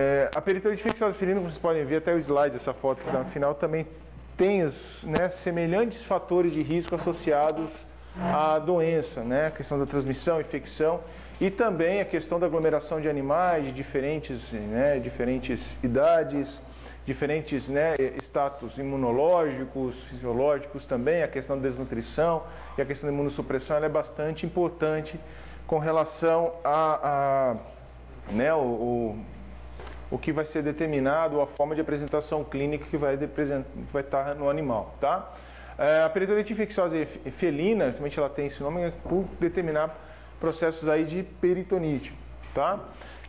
É, a peritonite infecciosa felina, como vocês podem ver, até o slide dessa foto que está no final, também tem os né, semelhantes fatores de risco associados à doença, né? A questão da transmissão, infecção e também a questão da aglomeração de animais de diferentes, né, diferentes idades, diferentes né, status imunológicos, fisiológicos também, a questão da desnutrição e a questão da imunossupressão é bastante importante com relação a, a né, o, o, o, que vai ser determinado, a forma de apresentação clínica que vai, vai estar no animal, tá? É, a peritonite infecciosa felina, somente ela tem esse nome, é por determinar processos aí de peritonite, tá?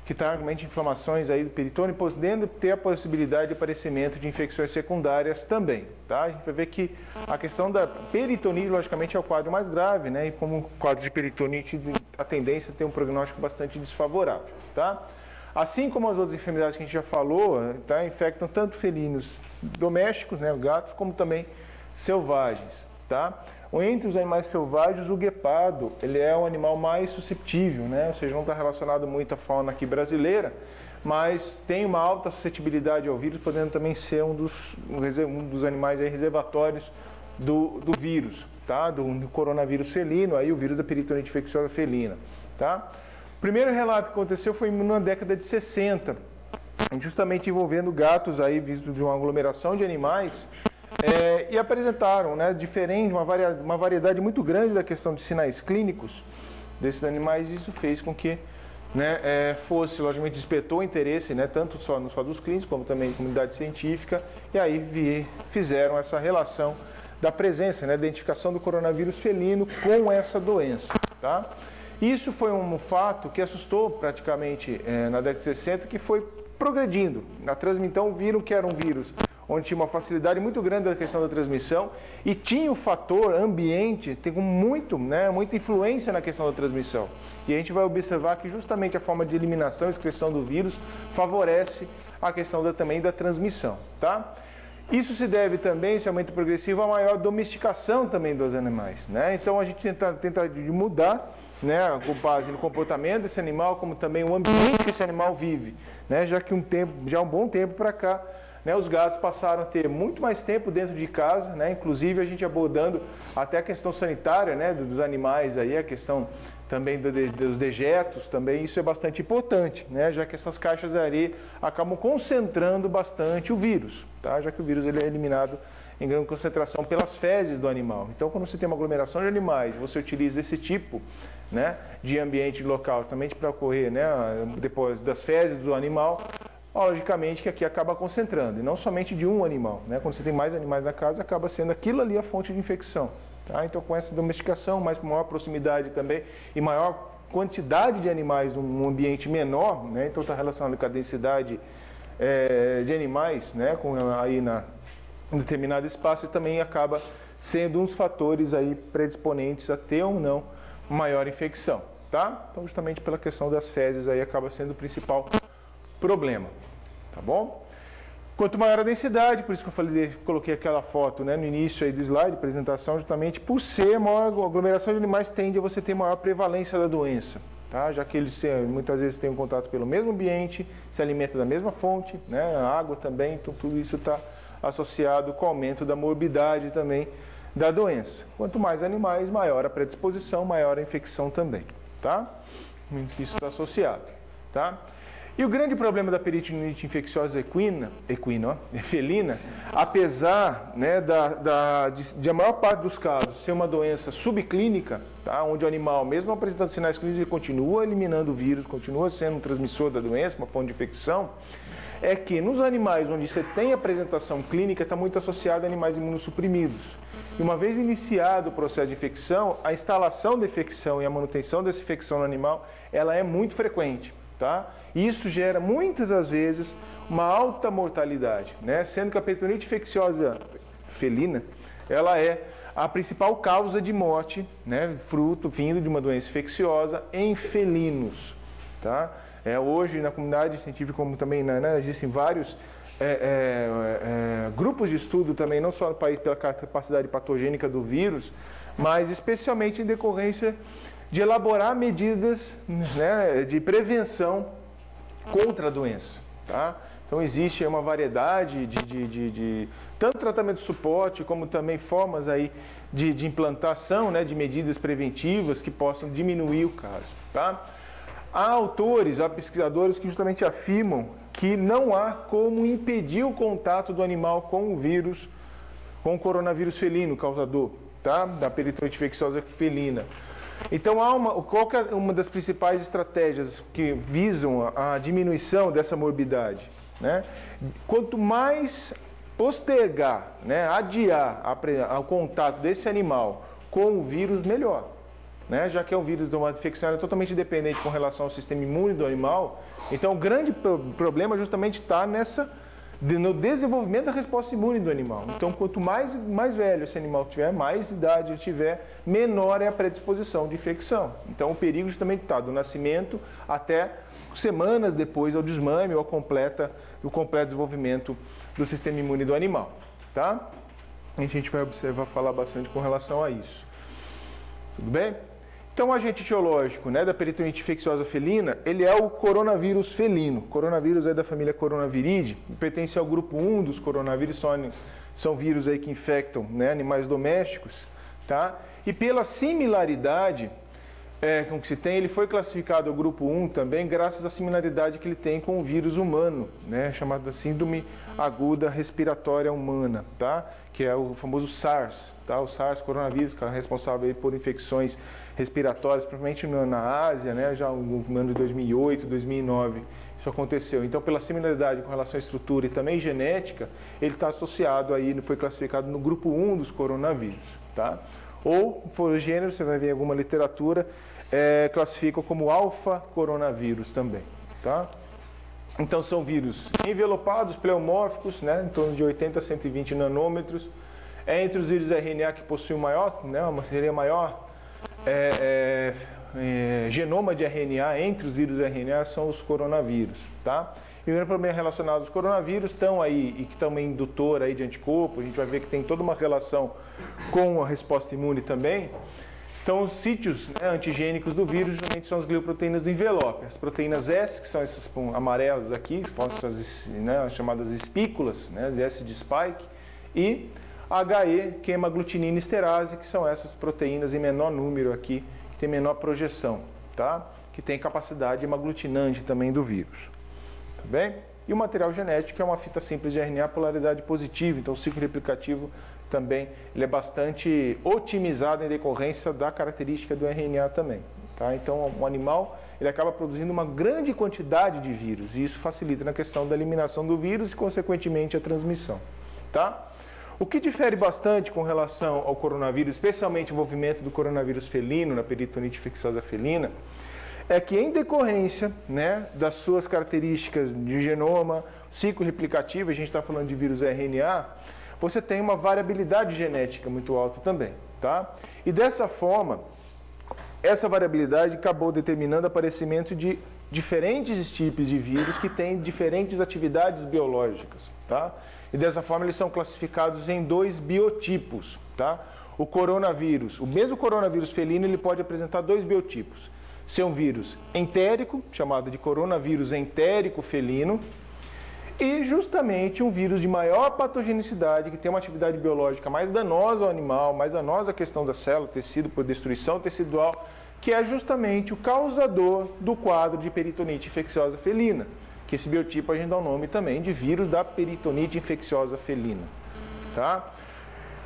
Que está realmente inflamações aí do peritônio, podendo ter a possibilidade de aparecimento de infecções secundárias também, tá? A gente vai ver que a questão da peritonite, logicamente, é o quadro mais grave, né? E como quadro de peritonite, a tendência é ter um prognóstico bastante desfavorável, tá? Assim como as outras enfermidades que a gente já falou, tá? infectam tanto felinos domésticos, né, gatos, como também selvagens, tá? Entre os animais selvagens, o guepardo, ele é o animal mais susceptível, né? Ou seja, não está relacionado muito à fauna aqui brasileira, mas tem uma alta suscetibilidade ao vírus, podendo também ser um dos, um dos animais reservatórios do, do vírus, tá? Do, do, coronavírus felino, aí o vírus da peritonite infecciosa felina, tá? O primeiro relato que aconteceu foi na década de 60, justamente envolvendo gatos aí, visto de uma aglomeração de animais, é, e apresentaram né, diferente, uma, variedade, uma variedade muito grande da questão de sinais clínicos desses animais. Isso fez com que né, é, fosse, logicamente, despertou interesse, né, tanto só, só dos clínicos, como também comunidade científica, e aí vi, fizeram essa relação da presença, né, identificação do coronavírus felino com essa doença. Tá? Isso foi um fato que assustou praticamente é, na década de 60, que foi progredindo. Na transmissão viram que era um vírus onde tinha uma facilidade muito grande da questão da transmissão e tinha o fator ambiente, tem muito, né, muita influência na questão da transmissão. E a gente vai observar que justamente a forma de eliminação e excreção do vírus favorece a questão da, também da transmissão, tá? Isso se deve também, esse aumento progressivo, à maior domesticação também dos animais. Né? Então a gente tenta, tenta mudar, né, com base no comportamento desse animal, como também o ambiente que esse animal vive. Né? Já que um tempo, já um bom tempo para cá, né, os gatos passaram a ter muito mais tempo dentro de casa, né, inclusive a gente abordando até a questão sanitária né, dos animais, aí, a questão também dos dejetos, também isso é bastante importante, né, já que essas caixas de areia acabam concentrando bastante o vírus, tá, já que o vírus ele é eliminado em grande concentração pelas fezes do animal. Então, quando você tem uma aglomeração de animais, você utiliza esse tipo né, de ambiente local, também para ocorrer né, depois das fezes do animal, logicamente que aqui acaba concentrando, e não somente de um animal. Né? Quando você tem mais animais na casa, acaba sendo aquilo ali a fonte de infecção. Tá? Então, com essa domesticação, mais maior proximidade também e maior quantidade de animais num ambiente menor, né? então está relacionado com a densidade é, de animais né? com, aí na, em determinado espaço e também acaba sendo um dos fatores aí predisponentes a ter ou não maior infecção. Tá? Então, justamente pela questão das fezes aí acaba sendo o principal problema, tá bom? Quanto maior a densidade, por isso que eu falei, coloquei aquela foto né, no início aí do slide, apresentação, justamente por ser maior aglomeração de animais tende a você ter maior prevalência da doença, tá? Já que eles muitas vezes têm um contato pelo mesmo ambiente, se alimentam da mesma fonte, né, a água também, então tudo isso está associado com o aumento da morbidade também da doença. Quanto mais animais, maior a predisposição, maior a infecção também, tá? Isso está associado, tá? E o grande problema da peritonite infecciosa equina, equina ó, felina, apesar né, da, da, de, de, a maior parte dos casos ser uma doença subclínica, tá, onde o animal, mesmo apresentando sinais clínicos, ele continua eliminando o vírus, continua sendo um transmissor da doença, uma fonte de infecção, é que nos animais onde você tem apresentação clínica, está muito associado a animais imunossuprimidos. E uma vez iniciado o processo de infecção, a instalação da infecção e a manutenção dessa infecção no animal, ela é muito frequente. Tá? Isso gera muitas das vezes uma alta mortalidade, né? sendo que a peritonite infecciosa felina ela é a principal causa de morte, né? fruto vindo de uma doença infecciosa em felinos. Tá? É, hoje na comunidade científica, como também né, né existem vários é, é, é, grupos de estudo também, não só no país pela capacidade patogênica do vírus, mas especialmente em decorrência de elaborar medidas né, de prevenção contra a doença. Tá? Então existe uma variedade de, de, de, de, tanto tratamento de suporte como também formas aí de, de implantação, né, de medidas preventivas que possam diminuir o caso. Tá? Há autores, há pesquisadores que justamente afirmam que não há como impedir o contato do animal com o vírus, com o coronavírus felino causador, tá? da peritonite infecciosa felina. Então, há uma, qual é uma das principais estratégias que visam a, a diminuição dessa morbidade? Né? Quanto mais postergar, né, adiar o contato desse animal com o vírus, melhor né? já que é um vírus de uma infecção é totalmente dependente com relação ao sistema imune do animal. Então, o grande problema justamente está nessa no desenvolvimento da resposta imune do animal. Então, quanto mais, mais velho esse animal tiver, mais idade ele tiver, menor é a predisposição de infecção. Então, o perigo justamente está do nascimento até semanas depois ao desmame ou completa, o completo desenvolvimento do sistema imune do animal. Tá? A gente vai observar, falar bastante com relação a isso. Tudo bem? Então, o agente etiológico né, da peritonite infecciosa felina, ele é o coronavírus felino. O coronavírus é da família Coronaviridae, pertence ao grupo 1 dos coronavírus, são, são vírus aí que infectam né, animais domésticos. Tá? E pela similaridade é, com que se tem, ele foi classificado ao grupo 1 também, graças à similaridade que ele tem com o vírus humano, né, chamada síndrome aguda respiratória humana, tá? que é o famoso SARS, tá? o SARS coronavírus, que é responsável por infecções respiratórias, principalmente na Ásia, né, já no ano de 2008, 2009, isso aconteceu. Então, pela similaridade com relação à estrutura e também genética, ele está associado aí, foi classificado no grupo 1 dos coronavírus, tá? Ou, for o gênero, você vai ver em alguma literatura, é, classificam como alfa-coronavírus também, tá? Então, são vírus envelopados, pleomórficos, né, em torno de 80 a 120 nanômetros, é entre os vírus RNA que possuem maior, né, uma seria maior é, é, é, genoma de RNA entre os vírus RNA são os coronavírus, tá? E o primeiro problema relacionado aos coronavírus estão aí, e que também indutor aí de anticorpo, a gente vai ver que tem toda uma relação com a resposta imune também. Então, os sítios né, antigênicos do vírus geralmente são as glicoproteínas do envelope. As proteínas S, que são essas amarelas aqui, as, né, as chamadas espículas, né, S de spike, e HE, que é hemaglutinina esterase, que são essas proteínas em menor número aqui, que tem menor projeção, tá? Que tem capacidade hemaglutinante também do vírus. Tá bem? E o material genético é uma fita simples de RNA polaridade positiva, então o ciclo replicativo também ele é bastante otimizado em decorrência da característica do RNA também. Tá? Então, o animal ele acaba produzindo uma grande quantidade de vírus e isso facilita na questão da eliminação do vírus e, consequentemente, a transmissão. Tá? O que difere bastante com relação ao coronavírus, especialmente o envolvimento do coronavírus felino na peritonite infecciosa felina, é que em decorrência né, das suas características de genoma, ciclo replicativo, a gente está falando de vírus RNA, você tem uma variabilidade genética muito alta também. Tá? E dessa forma, essa variabilidade acabou determinando o aparecimento de diferentes tipos de vírus que têm diferentes atividades biológicas. Tá? E dessa forma eles são classificados em dois biotipos, tá? O coronavírus, o mesmo coronavírus felino, ele pode apresentar dois biotipos. Ser um vírus entérico, chamado de coronavírus entérico felino, e justamente um vírus de maior patogenicidade, que tem uma atividade biológica mais danosa ao animal, mais danosa à questão da célula, tecido por destruição tecidual, que é justamente o causador do quadro de peritonite infecciosa felina que esse biotipo a gente dá o nome também de vírus da peritonite infecciosa felina. Tá?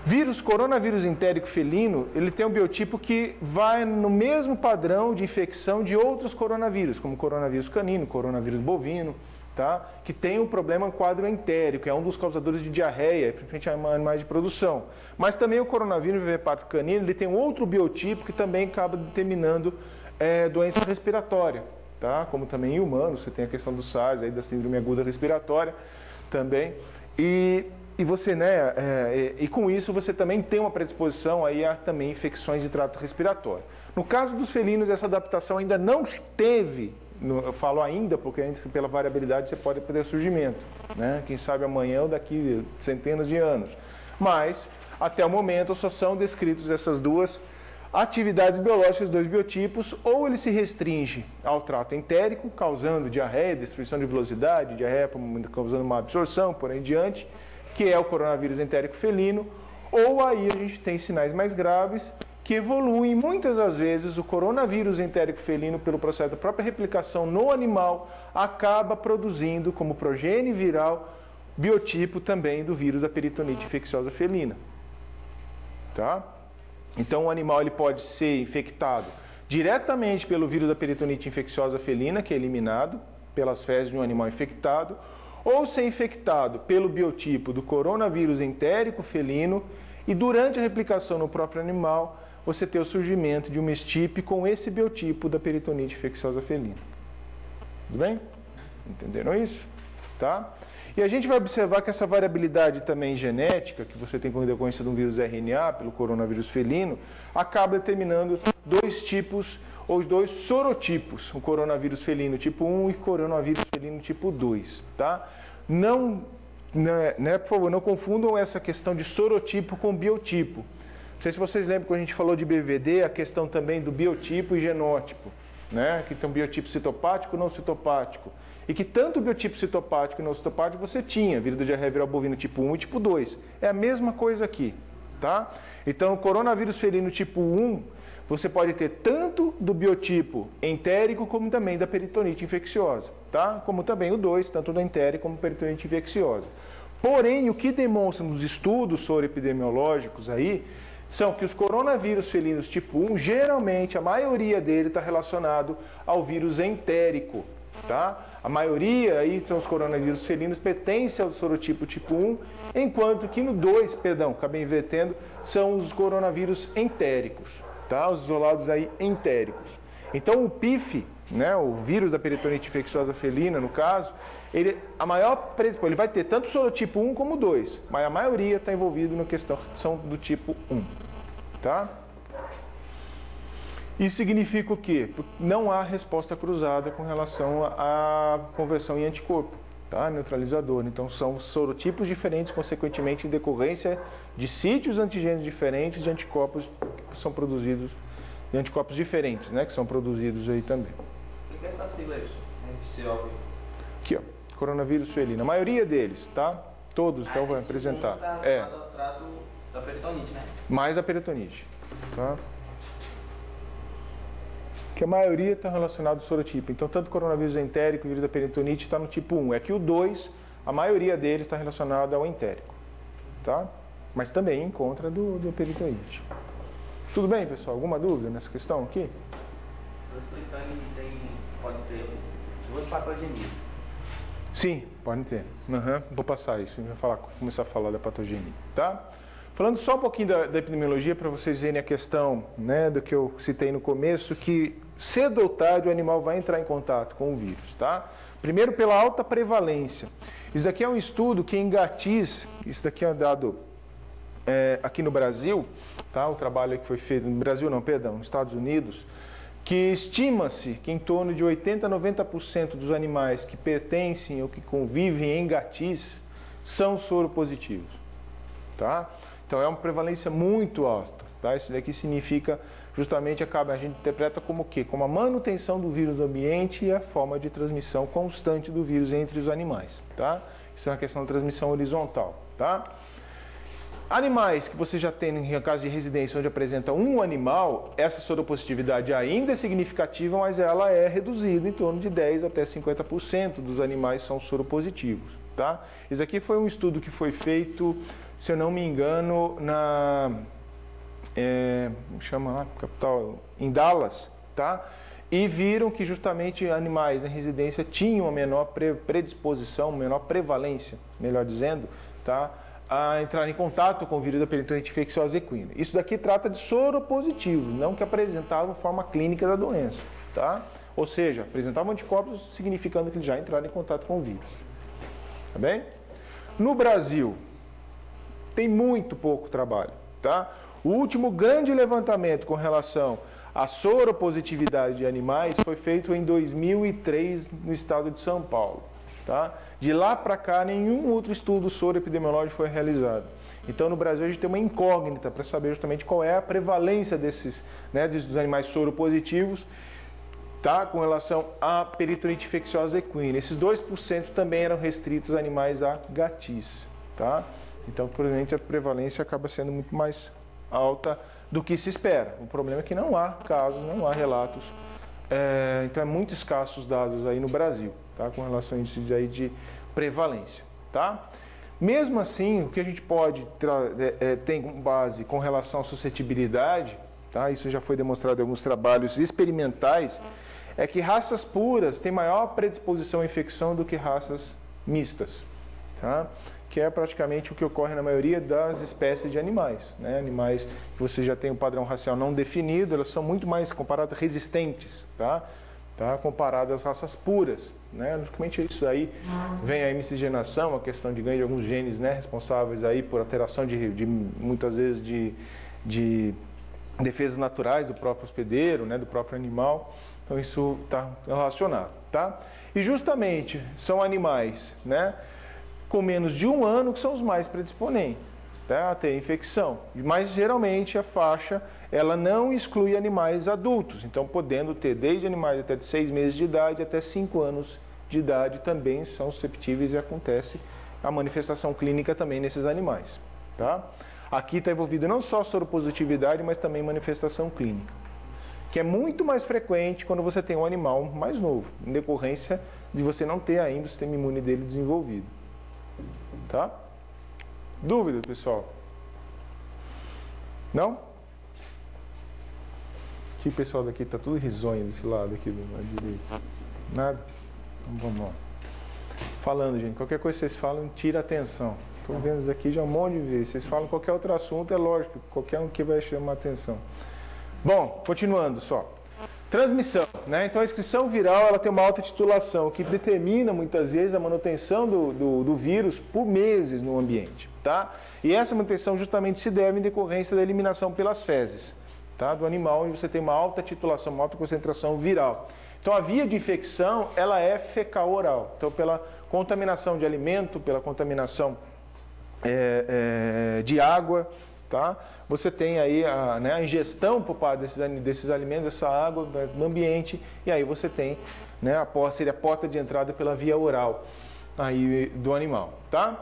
Vírus coronavírus entérico felino, ele tem um biotipo que vai no mesmo padrão de infecção de outros coronavírus, como coronavírus canino, coronavírus bovino, tá? que tem um problema quadro entérico, é um dos causadores de diarreia, principalmente animais de produção. Mas também o coronavírus viverpato canino, ele tem um outro biotipo que também acaba determinando é, doença respiratória tá? como também em humanos, você tem a questão do SARS, aí, da síndrome aguda respiratória também. E, e você, né, é, e, e, com isso você também tem uma predisposição aí a também infecções de trato respiratório. No caso dos felinos, essa adaptação ainda não teve, eu falo ainda porque pela variabilidade você pode ter surgimento, né? quem sabe amanhã ou daqui centenas de anos. Mas, até o momento, só são descritos essas duas atividades biológicas dos biotipos, ou ele se restringe ao trato entérico, causando diarreia, destruição de velocidade, diarreia causando uma absorção, por aí em diante, que é o coronavírus entérico felino, ou aí a gente tem sinais mais graves que evoluem muitas das vezes o coronavírus entérico felino pelo processo da própria replicação no animal acaba produzindo como progênie viral biotipo também do vírus da peritonite infecciosa felina. Tá? Então o animal ele pode ser infectado diretamente pelo vírus da peritonite infecciosa felina, que é eliminado pelas fezes de um animal infectado, ou ser infectado pelo biotipo do coronavírus entérico felino e durante a replicação no próprio animal você ter o surgimento de uma estipe com esse biotipo da peritonite infecciosa felina. Tudo bem? Entenderam isso? Tá? E a gente vai observar que essa variabilidade também genética, que você tem como decorrência de um vírus RNA, pelo coronavírus felino, acaba determinando dois tipos, ou dois sorotipos, o coronavírus felino tipo 1 e coronavírus felino tipo 2, tá? Não, né, né, por favor, não confundam essa questão de sorotipo com biotipo. Não sei se vocês lembram quando a gente falou de BVD, a questão também do biotipo e genótipo, né? Que tem um biotipo citopático não citopático e que tanto o biotipo citopático e não citopático você tinha, vírus da diarreia viral bovina tipo 1 e tipo 2. É a mesma coisa aqui, tá? Então, o coronavírus felino tipo 1, você pode ter tanto do biotipo entérico como também da peritonite infecciosa, tá? Como também o 2, tanto do entérico como peritonite infecciosa. Porém, o que demonstram os estudos sobre epidemiológicos aí, são que os coronavírus felinos tipo 1, geralmente a maioria dele está relacionado ao vírus entérico, Tá? A maioria aí são os coronavírus felinos pertence ao sorotipo tipo 1, enquanto que no 2, perdão, acabei invertendo, são os coronavírus entéricos, tá? Os isolados aí entéricos. Então o PIF, né, o vírus da peritonite infecciosa felina, no caso, ele, a maior ele vai ter tanto sorotipo 1 como o 2, mas a maioria está envolvido na questão são do tipo 1, tá? Isso significa o quê? Não há resposta cruzada com relação à conversão em anticorpo, tá? neutralizador. Então são sorotipos diferentes, consequentemente, em decorrência de sítios antigênicos diferentes de anticorpos que são produzidos, de anticorpos diferentes, né? Que são produzidos aí também. O que é essa sigla aí? Aqui, ó. Coronavírus felino. A maioria deles, tá? Todos, então, ah, vai apresentar. Tá é. Trato da peritonite, né? Mais da peritonite, tá? Que a maioria está relacionado ao sorotipo. Então, tanto o coronavírus entérico e o vírus da peritonite está no tipo 1. É que o 2, a maioria deles está relacionado ao entérico. Tá? Mas também encontra do, do peritonite. Tudo bem, pessoal? Alguma dúvida nessa questão aqui? Professor, então tem, pode ter duas patogenias. Sim, pode ter. Uhum. Vou passar isso, vou falar, começar a falar da patogenia. Tá? Falando só um pouquinho da, da epidemiologia, para vocês verem a questão né, do que eu citei no começo, que cedo ou tarde o animal vai entrar em contato com o vírus, tá? Primeiro pela alta prevalência. Isso daqui é um estudo que em Gatis, isso daqui é dado é, aqui no Brasil, tá? O trabalho que foi feito no Brasil, não, perdão, nos Estados Unidos, que estima-se que em torno de 80 a 90% dos animais que pertencem ou que convivem em gatis são soropositivos, tá? Então é uma prevalência muito alta. Tá? Isso daqui significa justamente acaba a gente interpreta como o quê? Como a manutenção do vírus no ambiente e a forma de transmissão constante do vírus entre os animais, tá? Isso é uma questão de transmissão horizontal, tá? Animais que você já tem em caso de residência onde apresenta um animal, essa soropositividade ainda é significativa, mas ela é reduzida em torno de 10 até 50% dos animais são soropositivos, tá? Isso aqui foi um estudo que foi feito se eu não me engano, na é, chama lá, capital, em Dallas, tá? E viram que justamente animais em residência tinham uma menor predisposição, menor prevalência, melhor dizendo, tá? A entrar em contato com o vírus da peritonite infecciosa equina. Isso daqui trata de soro positivo, não que apresentavam forma clínica da doença, tá? Ou seja, apresentavam anticorpos significando que eles já entraram em contato com o vírus. Tá bem? No Brasil, tem muito pouco trabalho, tá? O último grande levantamento com relação à soropositividade de animais foi feito em 2003 no estado de São Paulo, tá? De lá para cá, nenhum outro estudo soro epidemiológico foi realizado. Então, no Brasil, a gente tem uma incógnita para saber justamente qual é a prevalência desses, né, dos animais soropositivos tá, com relação à peritonite infecciosa equina. Esses 2% também eram restritos a animais a gatis. Tá? Então, provavelmente, a prevalência acaba sendo muito mais alta do que se espera. O problema é que não há casos, não há relatos. É, então, é muito escassos dados aí no Brasil, tá, com relação a isso aí de prevalência. Tá? Mesmo assim, o que a gente pode é, é, ter como base com relação à suscetibilidade, tá? isso já foi demonstrado em alguns trabalhos experimentais, é que raças puras têm maior predisposição à infecção do que raças mistas, tá? Que é praticamente o que ocorre na maioria das espécies de animais. Né? Animais que você já tem um padrão racial não definido, elas são muito mais comparadas resistentes, tá? Tá? comparado às raças puras. Né? Logicamente isso aí vem a miscigenação, a questão de ganho de alguns genes né? responsáveis aí por alteração de, de muitas vezes de, de defesas naturais do próprio hospedeiro, né? do próprio animal. Então isso está relacionado. Tá? E justamente são animais né? Com menos de um ano que são os mais predisponentes tá? a ter infecção. Mas geralmente a faixa ela não exclui animais adultos, então podendo ter desde animais até de seis meses de idade até cinco anos de idade também são susceptíveis e acontece a manifestação clínica também nesses animais. Tá? Aqui está envolvido não só soropositividade, mas também manifestação clínica, que é muito mais frequente quando você tem um animal mais novo, em decorrência de você não ter ainda o sistema imune dele desenvolvido. Tá? Dúvida, pessoal? Não? Que pessoal daqui está tudo risonho desse lado aqui do lado direito. Nada? Então vamos lá. Falando, gente, qualquer coisa que vocês falam, tira atenção. Estou vendo isso aqui já um monte de vezes. Vocês falam qualquer outro assunto, é lógico, qualquer um que vai chamar atenção. Bom, continuando só. Transmissão, né? Então a inscrição viral ela tem uma alta titulação que determina muitas vezes a manutenção do, do, do, vírus por meses no ambiente, tá? E essa manutenção justamente se deve em decorrência da eliminação pelas fezes tá? do animal, onde você tem uma alta titulação, uma alta concentração viral. Então a via de infecção ela é fecal oral. Então pela contaminação de alimento, pela contaminação é, é, de água, tá? Você tem aí a, né, a ingestão por parte desses, desses alimentos, dessa água no ambiente, e aí você tem né, a porta, seria a porta de entrada pela via oral aí do animal, tá?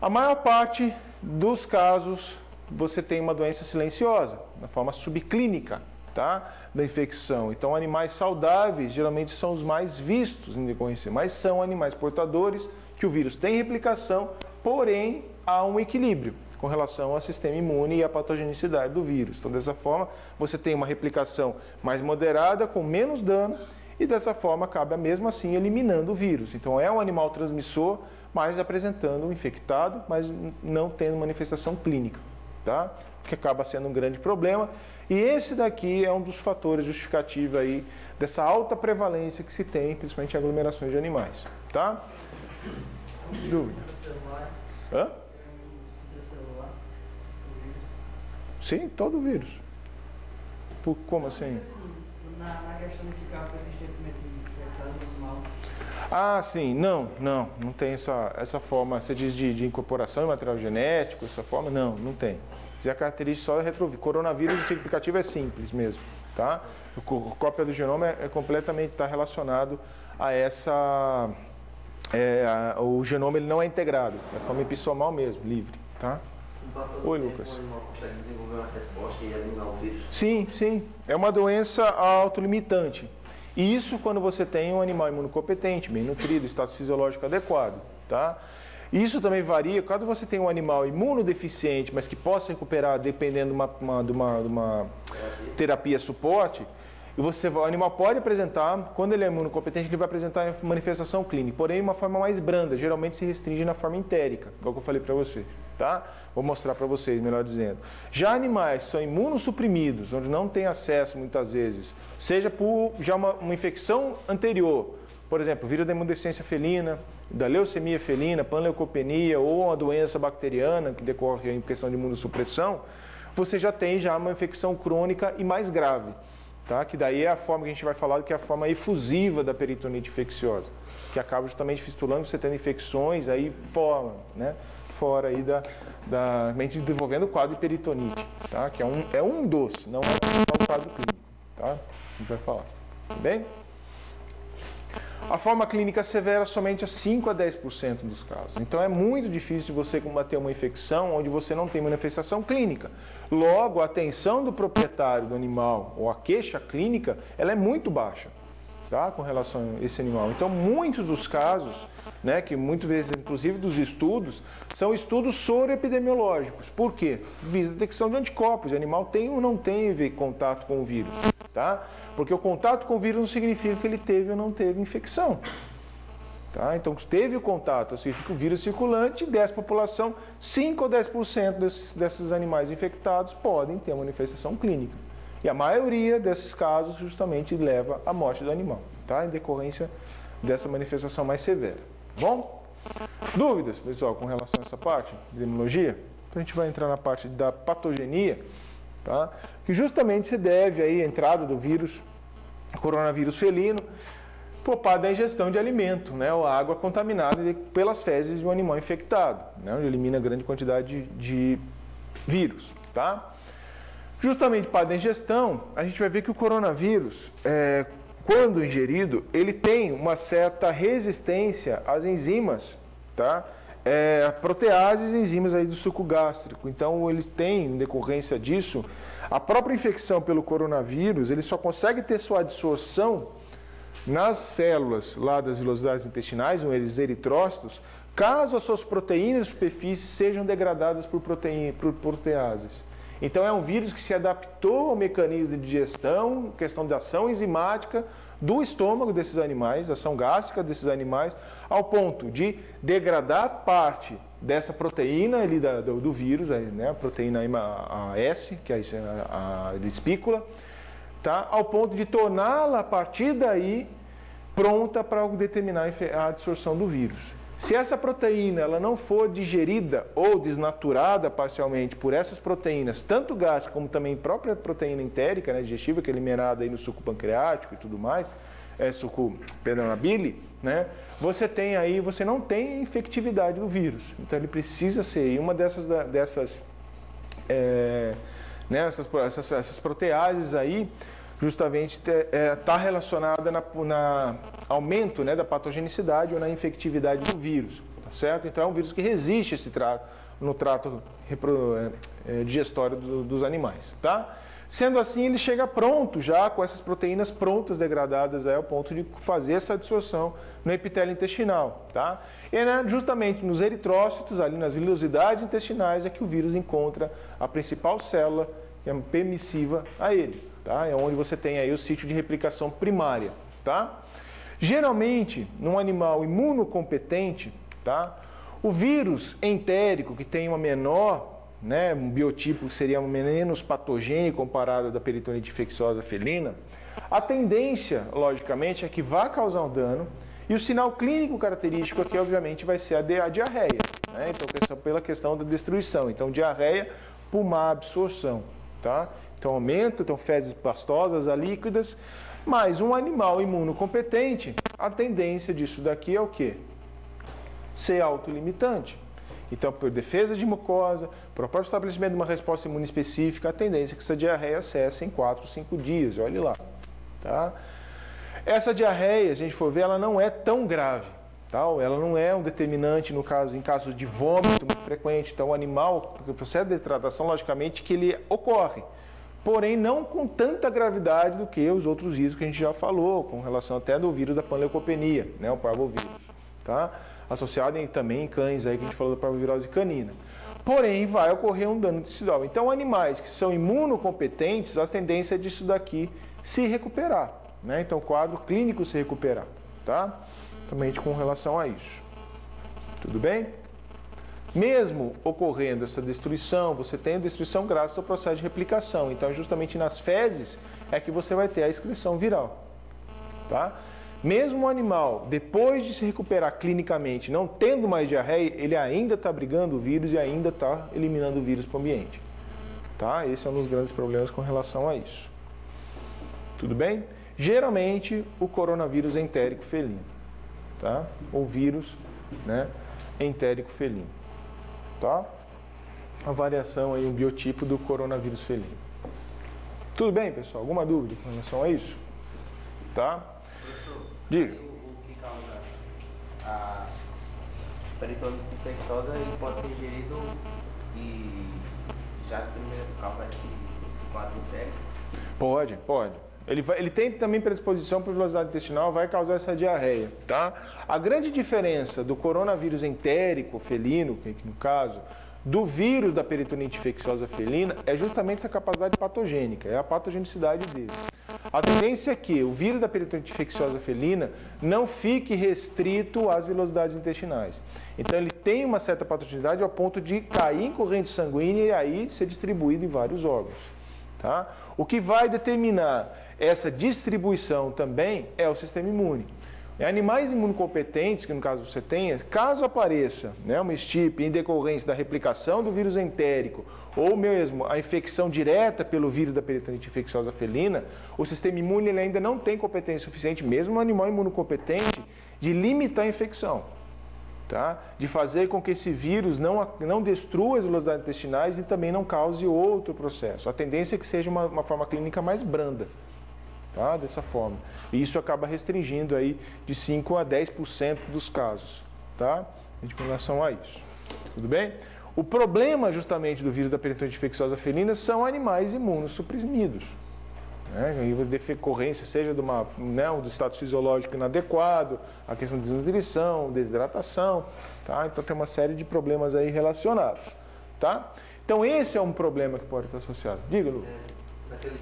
A maior parte dos casos você tem uma doença silenciosa, na forma subclínica tá? da infecção. Então, animais saudáveis geralmente são os mais vistos em decorrência, mas são animais portadores que o vírus tem replicação, porém há um equilíbrio com relação ao sistema imune e à patogenicidade do vírus. Então, dessa forma, você tem uma replicação mais moderada, com menos dano, e dessa forma acaba mesmo assim eliminando o vírus. Então, é um animal transmissor, mas apresentando um infectado, mas não tendo manifestação clínica tá? que acaba sendo um grande problema. E esse daqui é um dos fatores justificativos aí dessa alta prevalência que se tem, principalmente em aglomerações de animais. Tá? Dúvida? Hã? Sim, todo vírus. Por, como assim? Na, questão de ficar persistentemente Ah, sim, não, não, não tem essa, essa forma, você diz de, de incorporação de material genético, essa forma, não, não tem. E a característica só é retrovírus. Coronavírus, o significativo é simples mesmo, tá? A cópia do genoma é, é completamente está relacionado a essa é, a, o genoma ele não é integrado, é forma epissomal mesmo, livre, tá? Oi, Lucas. Sim, sim. É uma doença autolimitante. E isso quando você tem um animal imunocompetente, bem nutrido, status fisiológico adequado, tá? Isso também varia, caso você tenha um animal imunodeficiente, mas que possa recuperar dependendo de uma, uma, de uma, de uma terapia suporte, e você, o animal pode apresentar, quando ele é imunocompetente, ele vai apresentar manifestação clínica, porém uma forma mais branda, geralmente se restringe na forma entérica, igual que eu falei para você, tá? Vou mostrar para vocês, melhor dizendo. Já animais são imunossuprimidos, onde não tem acesso muitas vezes, seja por já uma, uma infecção anterior, por exemplo, vírus da imunodeficiência felina, da leucemia felina, panleucopenia ou uma doença bacteriana que decorre em questão de imunossupressão, você já tem já uma infecção crônica e mais grave. Tá? Que daí é a forma que a gente vai falar, que é a forma efusiva da peritonite infecciosa, que acaba justamente fistulando, você tendo infecções aí forma, né? Fora aí da, da mente desenvolvendo o quadro de peritonite, tá? Que é um, é um dos, não é o quadro clínico, tá? A gente vai falar, tudo bem? A forma clínica severa somente a 5 a 10% dos casos. Então é muito difícil você combater uma infecção onde você não tem manifestação clínica. Logo, a atenção do proprietário do animal ou a queixa clínica, ela é muito baixa, tá? Com relação a esse animal. Então, muitos dos casos, né, que muitas vezes, inclusive dos estudos, são estudos soroepidemiológicos. Por quê? Visa detecção de anticorpos. O animal tem ou não tem contato com o vírus, tá? Porque o contato com o vírus não significa que ele teve ou não teve infecção. Tá? Então, teve o contato, significa o vírus circulante, dessa população, 5 ou 10% desses, desses animais infectados podem ter uma manifestação clínica. E a maioria desses casos justamente leva à morte do animal, tá? em decorrência dessa manifestação mais severa. Bom? Dúvidas, pessoal, com relação a essa parte de imunologia? Então a gente vai entrar na parte da patogenia, tá? que justamente se deve aí à entrada do vírus, coronavírus felino, por parte da ingestão de alimento, né, ou água contaminada pelas fezes de um animal infectado, né, onde elimina grande quantidade de, de vírus. Tá? Justamente para a ingestão, a gente vai ver que o coronavírus, é, quando ingerido, ele tem uma certa resistência às enzimas, tá? É, proteases e enzimas aí do suco gástrico. Então, ele tem, em decorrência disso, a própria infecção pelo coronavírus, ele só consegue ter sua absorção nas células lá das vilosidades intestinais, os eritrócitos, caso as suas proteínas de superfície sejam degradadas por, proteína, por proteases. Então é um vírus que se adaptou ao mecanismo de digestão, questão de ação enzimática do estômago desses animais, ação gástrica desses animais, ao ponto de degradar parte dessa proteína ali da, do, do, vírus, né, a proteína a S, que é a, a espícula, tá, ao ponto de torná-la a partir daí pronta para determinar a absorção do vírus. Se essa proteína ela não for digerida ou desnaturada parcialmente por essas proteínas, tanto gástrica como também própria proteína entérica, né, digestiva, que é eliminada aí no suco pancreático e tudo mais, é suco, bile, né, você tem aí, você não tem infectividade do vírus. Então ele precisa ser, e uma dessas, dessas, é, né, essas, essas, essas proteases aí, justamente está é, tá relacionada na, na, aumento né, da patogenicidade ou na infectividade do vírus, tá certo? Então é um vírus que resiste esse trato, no trato é, é, digestório do, dos animais, tá? Sendo assim, ele chega pronto já com essas proteínas prontas degradadas é, ao ponto de fazer essa absorção no epitélio intestinal, tá? E né, justamente nos eritrócitos, ali nas vilosidades intestinais, é que o vírus encontra a principal célula que é permissiva a ele tá? É onde você tem aí o sítio de replicação primária, tá? Geralmente, num animal imunocompetente, tá? O vírus entérico, que tem uma menor, né, um biotipo que seria menos patogênico comparado da peritonite infecciosa felina, a tendência, logicamente, é que vá causar um dano e o sinal clínico característico aqui, obviamente, vai ser a, diarreia. Né? Então, pela questão da destruição. Então, diarreia má absorção. Tá? Então aumento, então fezes pastosas, a líquidas, mas um animal imunocompetente, a tendência disso daqui é o quê? Ser autolimitante. Então, por defesa de mucosa, por próprio estabelecimento de uma resposta imune específica, a tendência é que essa diarreia cesse em 4, 5 dias, olhe lá. Tá? Essa diarreia, a gente for ver, ela não é tão grave. Tá? Ela não é um determinante no caso, em casos de vômito muito frequente. Então, o animal, porque o processo de desidratação, logicamente, que ele ocorre porém não com tanta gravidade do que os outros vírus que a gente já falou, com relação até do vírus da panleucopenia, né, o parvovírus, tá? Associado em, também em cães aí que a gente falou da parvovirose canina. Porém, vai ocorrer um dano tecidual. Então, animais que são imunocompetentes, a tendência é disso daqui se recuperar, né? Então, o quadro clínico se recuperar, tá? Também com relação a isso. Tudo bem? Mesmo ocorrendo essa destruição, você tem a destruição graças ao processo de replicação. Então, justamente nas fezes é que você vai ter a excreção viral. Tá? Mesmo o animal, depois de se recuperar clinicamente, não tendo mais diarreia, ele ainda está brigando o vírus e ainda está eliminando o vírus para o ambiente. Tá? Esse é um dos grandes problemas com relação a isso. Tudo bem? Geralmente, o coronavírus é entérico felino. Tá? Ou vírus né, entérico felino. Tá? A variação aí, o biotipo do coronavírus felino. Tudo bem, pessoal? Alguma dúvida com relação a isso? Tá? Professor, Diga. o, que causa a peritonitis infecciosa ele pode ser ingerido e já de primeira causa esse, quadro técnico. Pode, pode. Ele, vai, ele tem também predisposição para velocidade intestinal, vai causar essa diarreia, tá? A grande diferença do coronavírus entérico felino, que no caso, do vírus da peritonite infecciosa felina é justamente essa capacidade patogênica, é a patogenicidade dele. A tendência é que o vírus da peritonite infecciosa felina não fique restrito às velocidades intestinais. Então ele tem uma certa patogenicidade ao ponto de cair em corrente sanguínea e aí ser distribuído em vários órgãos. Tá? O que vai determinar essa distribuição também é o sistema imune. Animais imunocompetentes, que no caso você tenha, caso apareça né, uma estipe em decorrência da replicação do vírus entérico ou mesmo a infecção direta pelo vírus da peritonite infecciosa felina, o sistema imune ainda não tem competência suficiente, mesmo um animal imunocompetente, de limitar a infecção. Tá? De fazer com que esse vírus não, não destrua as velocidades intestinais e também não cause outro processo. A tendência é que seja uma, uma forma clínica mais branda tá? dessa forma. E isso acaba restringindo aí de 5 a 10% dos casos, tá? Com relação a isso. Tudo bem? O problema justamente do vírus da peritonite infecciosa felina são animais imunossuprimidos. Né? A decorrência seja de uma, né, do status fisiológico inadequado, a questão de desnutrição, desidratação, tá? Então tem uma série de problemas aí relacionados, tá? Então esse é um problema que pode estar associado. Diga, Lu. É, naquele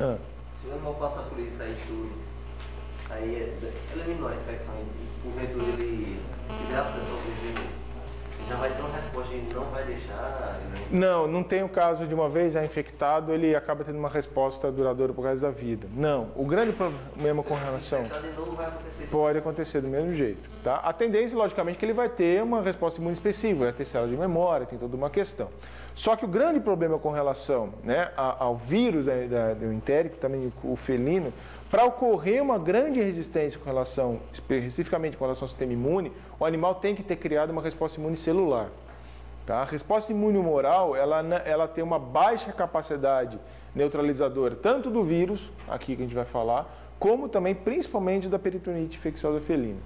Ah. Se o animal passa por isso aí tudo, aí é- eliminou a infecção e porventura ele tiver acesso ao já vai ter uma resposta, ele não vai deixar. né? Não, não tem o caso de uma vez já infectado, ele acaba tendo uma resposta duradoura pro resto da vida. Não, o grande problema com relação... Acontecer. Pode acontecer do mesmo jeito, tá? A tendência, logicamente, é que ele vai ter uma resposta imune específica, vai ter célula de memória, tem toda uma questão. Só que o grande problema com relação né, ao vírus da, da- do entérico, também o felino, para ocorrer uma grande resistência com relação, especificamente com relação ao sistema imune, o animal tem que ter criado uma resposta imune celular. Tá? A resposta imune humoral, ela, ela tem uma baixa capacidade neutralizadora, tanto do vírus, aqui que a gente vai falar, como também, principalmente, da peritonite infecciosa felina.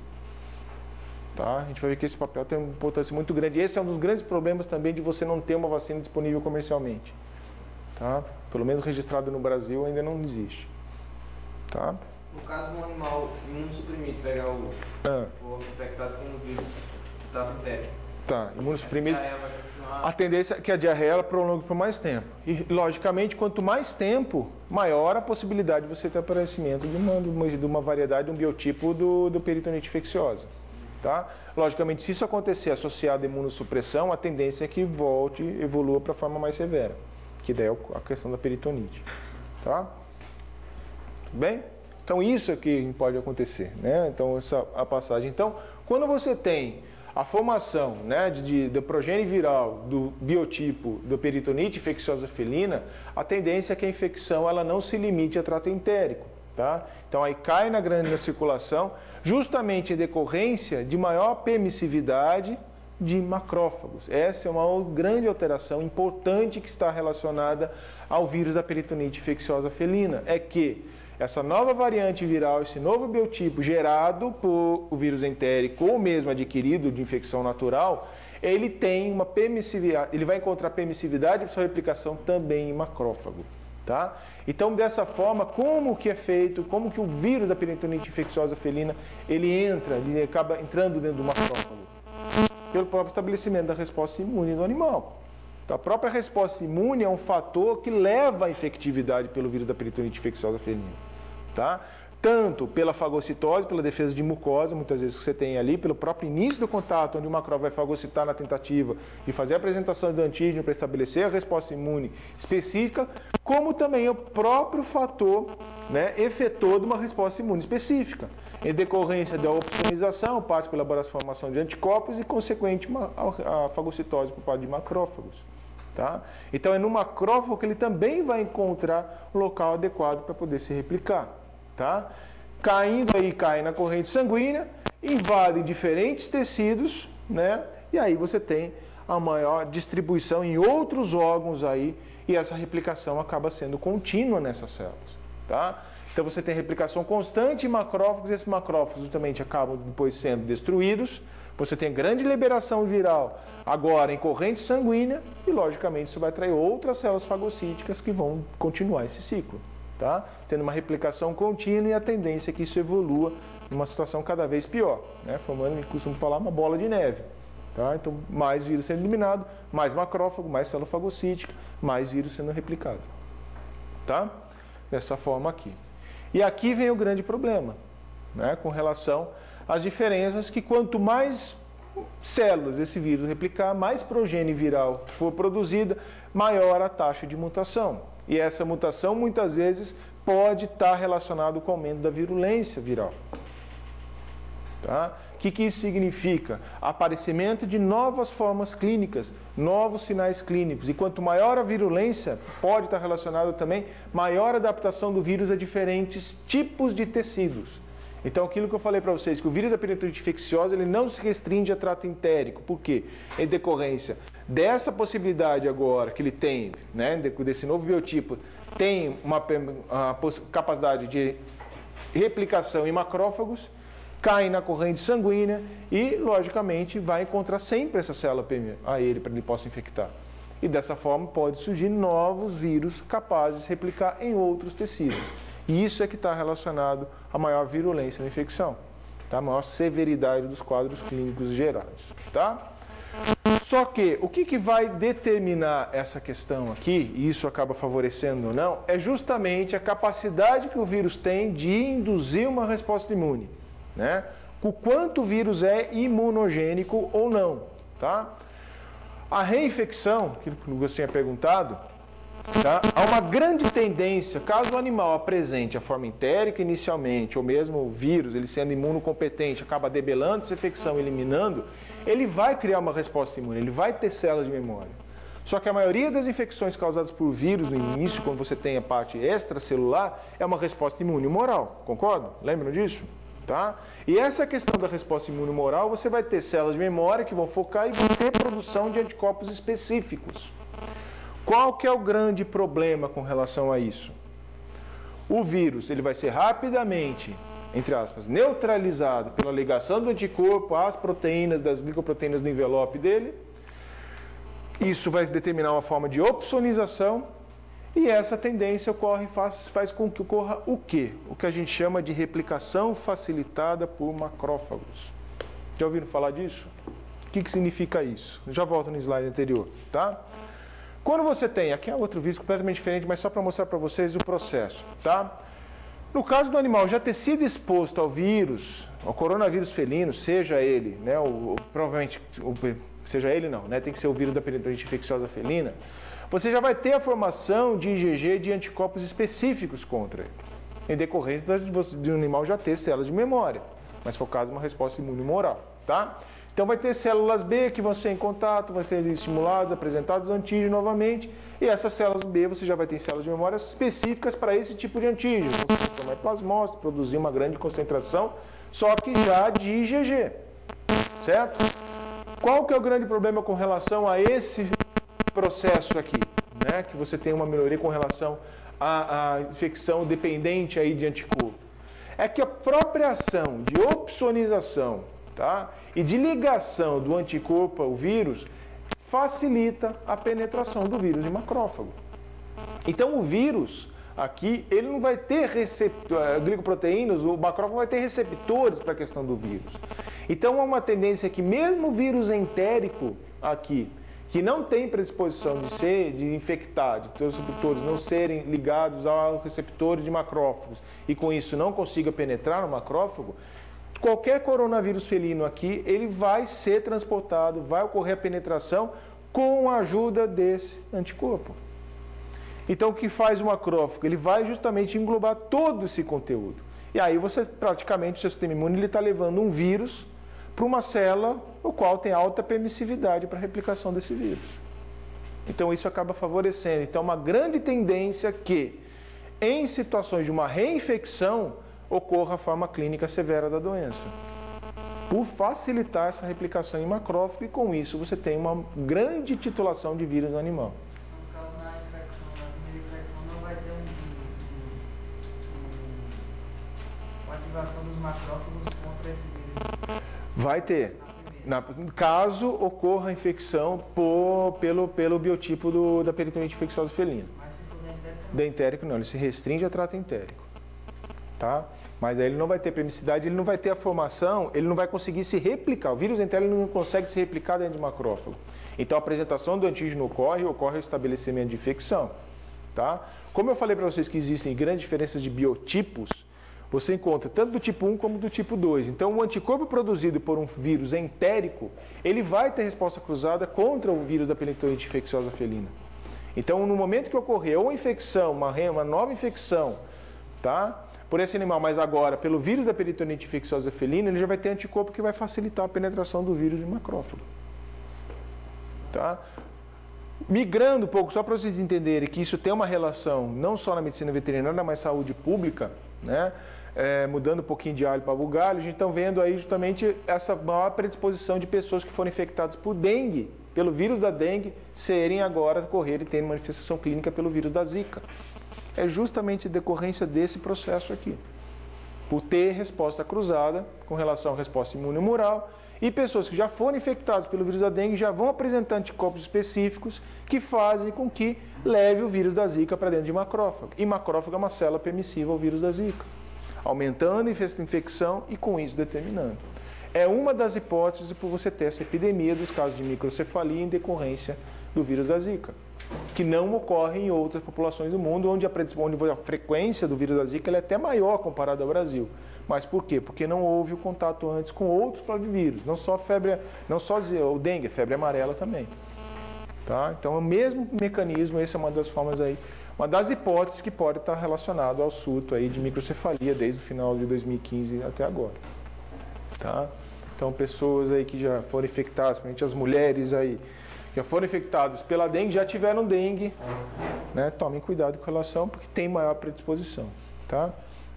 Tá? A gente vai ver que esse papel tem uma importância muito grande. Esse é um dos grandes problemas também de você não ter uma vacina disponível comercialmente. Tá? Pelo menos registrado no Brasil ainda não existe. Tá? No caso de um animal imunossuprimido pegar o, Ah, o infectado com o vírus da bactéria, tá, imunossuprimido. essa vai continuar A tendência é que a diarreia ela prolongue por mais tempo. E, logicamente, quanto mais tempo, maior a possibilidade de você ter aparecimento de uma, de uma, de uma variedade, de um biotipo do, do peritonite infecciosa. Tá? Logicamente, se isso acontecer associado à imunossupressão, a tendência é que volte, evolua para a forma mais severa, que daí é a questão da peritonite. Tá? Tudo bem? Então, isso é que pode acontecer. Né? Então, essa a passagem. Então, quando você tem a formação né, de, de, da progênie viral do biotipo da peritonite infecciosa felina, a tendência é que a infecção ela não se limite a trato entérico. Tá? Então, aí cai na grande circulação, justamente em decorrência de maior permissividade de macrófagos. Essa é uma grande alteração importante que está relacionada ao vírus da peritonite infecciosa felina. É que essa nova variante viral, esse novo biotipo gerado por o vírus entérico ou mesmo adquirido de infecção natural, ele tem uma permissividade, ele vai encontrar permissividade para sua replicação também em macrófago, tá? Então, dessa forma, como que é feito, como que o vírus da peritonite infecciosa felina, ele entra, ele acaba entrando dentro do macrófago? Pelo próprio estabelecimento da resposta imune do animal. Então, a própria resposta imune é um fator que leva à infectividade pelo vírus da peritonite infecciosa felina. Tá? Tanto pela fagocitose, pela defesa de mucosa, muitas vezes que você tem ali, pelo próprio início do contato, onde o macrófago vai fagocitar na tentativa de fazer a apresentação do antígeno para estabelecer a resposta imune específica, como também o próprio fator né, efetor de uma resposta imune específica, em decorrência da opsonização, parte pela formação de anticorpos e consequente a fagocitose por parte de macrófagos. Tá? Então é no macrófago que ele também vai encontrar local adequado para poder se replicar. Tá? Caindo aí, cai na corrente sanguínea, invade diferentes tecidos, né? e aí você tem a maior distribuição em outros órgãos aí e essa replicação acaba sendo contínua nessas células, tá? Então você tem replicação constante em macrófagos, esses macrófagos também acabam depois sendo destruídos. Você tem grande liberação viral agora em corrente sanguínea e, logicamente, isso vai atrair outras células fagocíticas que vão continuar esse ciclo, tá? Tendo uma replicação contínua e a tendência é que isso evolua numa situação cada vez pior, né? Formando, costumo falar, uma bola de neve. Tá? Então, mais vírus sendo eliminado, mais macrófago, mais célula fagocítica, mais vírus sendo replicado. Tá? Dessa forma aqui. E aqui vem o grande problema, né, com relação às diferenças que quanto mais células esse vírus replicar, mais progênie viral for produzida, maior a taxa de mutação. E essa mutação muitas vezes pode estar relacionada com o aumento da virulência viral. Tá? O que, que isso significa? Aparecimento de novas formas clínicas, novos sinais clínicos. E quanto maior a virulência, pode estar relacionado também maior adaptação do vírus a diferentes tipos de tecidos. Então, aquilo que eu falei para vocês, que o vírus da peritonite infecciosa ele não se restringe a trato entérico. Por quê? Em decorrência dessa possibilidade agora que ele tem, né, desse novo biotipo, tem uma, uma capacidade de replicação em macrófagos, cai na corrente sanguínea e, logicamente, vai encontrar sempre essa célula a ele para ele possa infectar. E dessa forma pode surgir novos vírus capazes de replicar em outros tecidos. E isso é que está relacionado à maior virulência da infecção, tá? a maior severidade dos quadros clínicos gerados. Tá? Só que o que, que vai determinar essa questão aqui, e isso acaba favorecendo ou não, é justamente a capacidade que o vírus tem de induzir uma resposta imune né? O quanto o vírus é imunogênico ou não, tá? A reinfecção, que o Lucas tinha perguntado, tá? há uma grande tendência, caso o animal apresente a forma entérica inicialmente, ou mesmo o vírus, ele sendo imunocompetente, acaba debelando essa infecção, eliminando, ele vai criar uma resposta imune, ele vai ter células de memória. Só que a maioria das infecções causadas por vírus no início, quando você tem a parte extracelular, é uma resposta imune moral, concorda? Lembram disso? Tá? E essa questão da resposta imunomoral, você vai ter células de memória que vão focar e vão ter produção de anticorpos específicos. Qual que é o grande problema com relação a isso? O vírus ele vai ser rapidamente, entre aspas, neutralizado pela ligação do anticorpo às proteínas, das glicoproteínas do envelope dele. Isso vai determinar uma forma de opsonização e essa tendência ocorre, faz, faz com que ocorra o quê? O que a gente chama de replicação facilitada por macrófagos. Já ouviram falar disso? O que, que significa isso? Já volto no slide anterior, tá? Quando você tem, aqui é outro vídeo completamente diferente, mas só para mostrar para vocês o processo, tá? No caso do animal já ter sido exposto ao vírus, ao coronavírus felino, seja ele, né, o, provavelmente, o, seja ele não, né, tem que ser o vírus da peritronite infecciosa felina, você já vai ter a formação de IgG de anticorpos específicos contra ele, em decorrência de um animal já ter células de memória, mas for caso uma resposta imune moral, tá? Então vai ter células B que vão ser em contato, vão ser estimuladas, apresentadas antígeno novamente, e essas células B você já vai ter células de memória específicas para esse tipo de antígeno. Vão se transformar em plasmócitos, produzir uma grande concentração, só que já de IgG, certo? Qual que é o grande problema com relação a esse processo aqui, né, que você tem uma melhoria com relação à, à infecção dependente aí de anticorpo, é que a própria ação de opsonização tá, e de ligação do anticorpo ao vírus facilita a penetração do vírus em macrófago. Então o vírus aqui, ele não vai ter receptor, glicoproteínas, o macrófago vai ter receptores para a questão do vírus. Então há uma tendência que mesmo o vírus entérico aqui, que não tem predisposição de ser, de infectar, de os receptores não serem ligados aos receptores de macrófagos e com isso não consiga penetrar no macrófago, qualquer coronavírus felino aqui, ele vai ser transportado, vai ocorrer a penetração com a ajuda desse anticorpo. Então, o que faz o macrófago? Ele vai justamente englobar todo esse conteúdo. E aí você, praticamente, o seu sistema imune está levando um vírus para uma célula o qual tem alta permissividade para a replicação desse vírus. Então isso acaba favorecendo. Então uma grande tendência que em situações de uma reinfecção ocorra a forma clínica severa da doença. por facilitar essa replicação em macrófago e com isso você tem uma grande titulação de vírus no animal. No caso, na infecção, na primeira infecção, não vai ter uma ativação dos macrófagos contra esse vírus Vai ter. na caso ocorra a infecção por- pelo, pelo biotipo do- da peritonite infecciosa felina. Mas se for dentérico. Dentérico não, ele se restringe a trato entérico. Tá? Mas aí ele não vai ter premicidade, ele não vai ter a formação, ele não vai conseguir se replicar. O vírus entérico não consegue se replicar dentro de macrófago. Então a apresentação do antígeno ocorre, ocorre o estabelecimento de infecção. Tá? Como eu falei para vocês que existem grandes diferenças de biotipos, você encontra tanto do tipo 1 como do tipo 2. Então o anticorpo produzido por um vírus entérico, ele vai ter resposta cruzada contra o vírus da peritonite infecciosa felina. Então, no momento que ocorrer ou infecção, uma, uma nova infecção, tá? Por esse animal, mas agora pelo vírus da peritonite infecciosa felina, ele já vai ter anticorpo que vai facilitar a penetração do vírus em macrófago. Tá? Migrando um pouco, só para vocês entenderem que isso tem uma relação não só na medicina veterinária, mas saúde pública, né? É, mudando um pouquinho de alho para bugalho, a gente está vendo aí justamente essa maior predisposição de pessoas que foram infectadas por dengue, pelo vírus da dengue, serem agora correr e terem manifestação clínica pelo vírus da zika. É justamente decorrência desse processo aqui por ter resposta cruzada com relação à resposta imunomural e pessoas que já foram infectadas pelo vírus da dengue já vão apresentar anticorpos específicos que fazem com que leve o vírus da zika para dentro de macrófago. E macrófago é uma célula permissiva ao vírus da zika, aumentando a infe- infecção e com isso determinando. É uma das hipóteses por você ter essa epidemia dos casos de microcefalia em decorrência do vírus da zika que não ocorre em outras populações do mundo, onde a, onde a frequência do vírus da Zika é até maior comparado ao Brasil. Mas por quê? Porque não houve o contato antes com outros flavivírus, não só febre, não só o dengue, febre amarela também. Tá? Então é o mesmo mecanismo, essa é uma das formas aí, uma das hipóteses que pode estar relacionado ao surto aí de microcefalia desde o final de 2015 até agora. Tá? Então pessoas aí que já foram infectadas, principalmente as mulheres aí, já foram infectadas pela dengue, já tiveram dengue, né? Tomem cuidado com relação, porque tem maior predisposição, tá?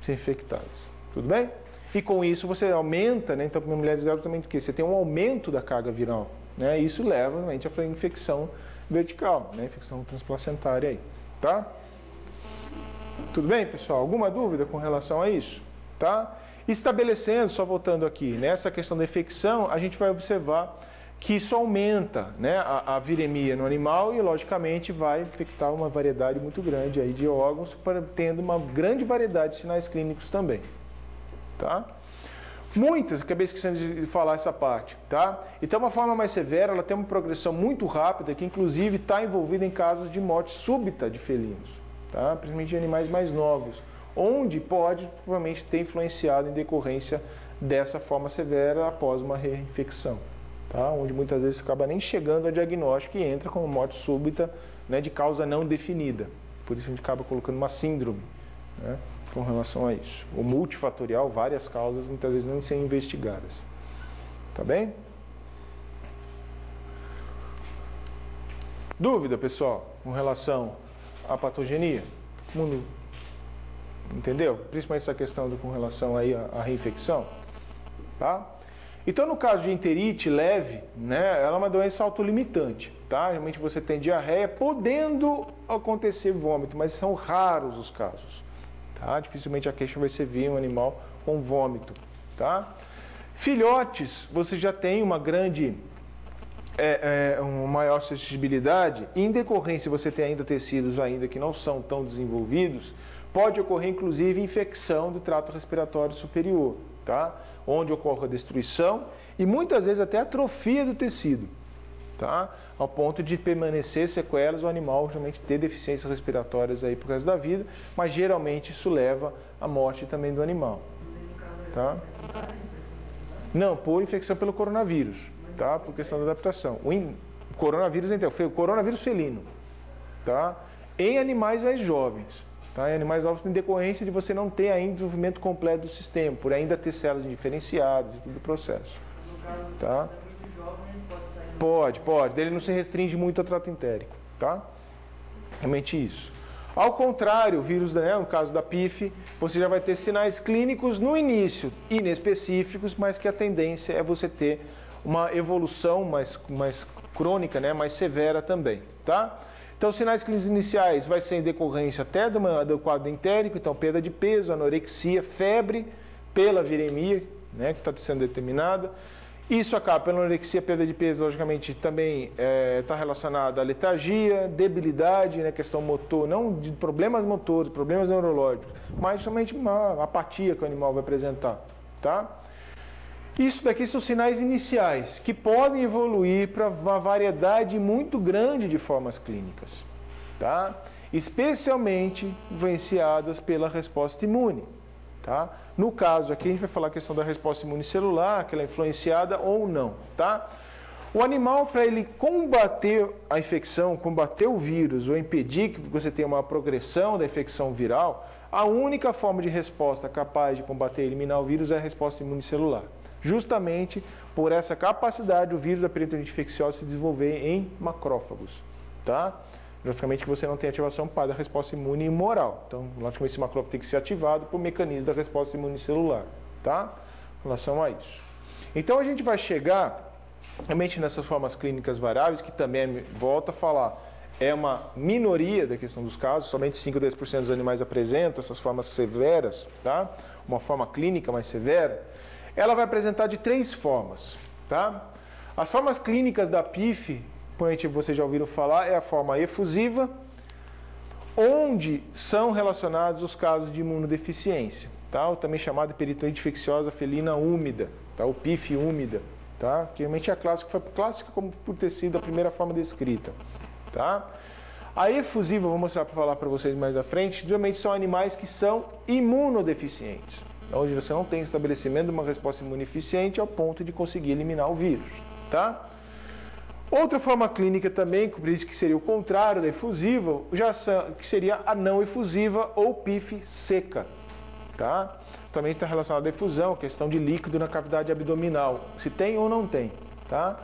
Ser infectados. Tudo bem? E com isso você aumenta, né? Então, para mulheres grávidas também, o quê? Você tem um aumento da carga viral, né? Isso leva, realmente, a infecção vertical, né? Infecção transplacentária aí, tá? Tudo bem, pessoal? Alguma dúvida com relação a isso? Tá? Estabelecendo, só voltando aqui, nessa questão da infecção, a gente vai observar que isso aumenta né, a, a viremia no animal e, logicamente, vai infectar uma variedade muito grande aí de órgãos, tendo uma grande variedade de sinais clínicos também. Tá? Muitas, acabei esquecendo de falar essa parte, tá? Então, uma forma mais severa, ela tem uma progressão muito rápida, que inclusive está envolvida em casos de morte súbita de felinos, tá? Principalmente de animais mais novos, onde pode provavelmente ter influenciado em decorrência dessa forma severa após uma reinfecção, tá? Onde muitas vezes acaba nem chegando a diagnóstico e entra como morte súbita, né, de causa não definida. Por isso a gente acaba colocando uma síndrome, né? com relação a isso. O multifatorial, várias causas, muitas vezes não são investigadas. Tá bem? Dúvida, pessoal, com relação à patogenia? Mundo entendeu? Principalmente essa questão do, com relação aí à, à reinfecção, tá? Então, no caso de enterite leve, né, ela é uma doença autolimitante, tá? Geralmente você tem diarreia, podendo acontecer vômito, mas são raros os casos. Tá? Dificilmente a queixa vai ser vir um animal com vômito. Tá? Filhotes, você já tem uma grande, é, é, uma maior suscetibilidade. Em decorrência, você tem ainda tecidos ainda que não são tão desenvolvidos, pode ocorrer inclusive infecção do trato respiratório superior, tá? Onde ocorre a destruição e muitas vezes até atrofia do tecido, tá? Ao ponto de permanecer sequelas, o animal realmente ter deficiências respiratórias aí por resto da vida, mas geralmente isso leva à morte também do animal, tá? Não, por infecção pelo coronavírus, tá? Por questão da adaptação. O in- coronavírus, então, foi o coronavírus felino, tá? Em animais mais jovens, tá? Em animais novos em decorrência de você não ter ainda desenvolvimento completo do sistema, por ainda ter células indiferenciadas e todo o processo. No caso, Tá. jovem, pode sair Pode, pode. Ele não se restringe muito ao trato entérico, tá? Realmente isso. Ao contrário, o vírus, né, no caso da PIF, você já vai ter sinais clínicos no início, inespecíficos, mas que a tendência é você ter uma evolução mais, mais crônica, né, mais severa também, tá? Então, sinais clínicos iniciais vai ser em decorrência até do, do quadro entérico, então perda de peso, anorexia, febre, pela viremia, né, que está sendo determinada. Isso acaba pela anorexia, perda de peso, logicamente, também está é, tá relacionado à letargia, debilidade, né, questão motor, não de problemas motores, problemas neurológicos, mas somente uma apatia que o animal vai apresentar, tá? Isso daqui são sinais iniciais, que podem evoluir para uma variedade muito grande de formas clínicas, tá? Especialmente influenciadas pela resposta imune, tá? No caso aqui, a gente vai falar a questão da resposta imunicelular, que ela é influenciada ou não, tá? O animal, para ele combater a infecção, combater o vírus ou impedir que você tenha uma progressão da infecção viral, a única forma de resposta capaz de combater e eliminar o vírus é a resposta imunicelular. Justamente por essa capacidade do vírus da peritonite infecciosa se desenvolver em macrófagos, tá? logicamente que você não tem ativação para a resposta imune imoral. Então, logicamente, esse macrófago tem que ser ativado por mecanismo da resposta imune celular, tá? Em relação a isso. Então, a gente vai chegar realmente nessas formas clínicas variáveis, que também, volta a falar, é uma minoria da questão dos casos, somente 5 a 10% dos animais apresentam essas formas severas, tá? Uma forma clínica mais severa. Ela vai apresentar de três formas, tá? As formas clínicas da PIF provavelmente vocês já ouviram falar, é a forma efusiva, onde são relacionados os casos de imunodeficiência, tá? também chamada peritonite infecciosa felina úmida, tá? o PIF úmida, tá? que realmente é a clássica, foi clássica como por ter sido a primeira forma descrita. Tá? A efusiva, vou mostrar para falar para vocês mais à frente, geralmente são animais que são imunodeficientes, onde você não tem estabelecimento de uma resposta imunodeficiente ao ponto de conseguir eliminar o vírus. Tá? Outra forma clínica também, que seria o contrário da efusiva, já que seria a não efusiva ou PIF seca. Tá? Também está relacionado à efusão, questão de líquido na cavidade abdominal, se tem ou não tem. Tá?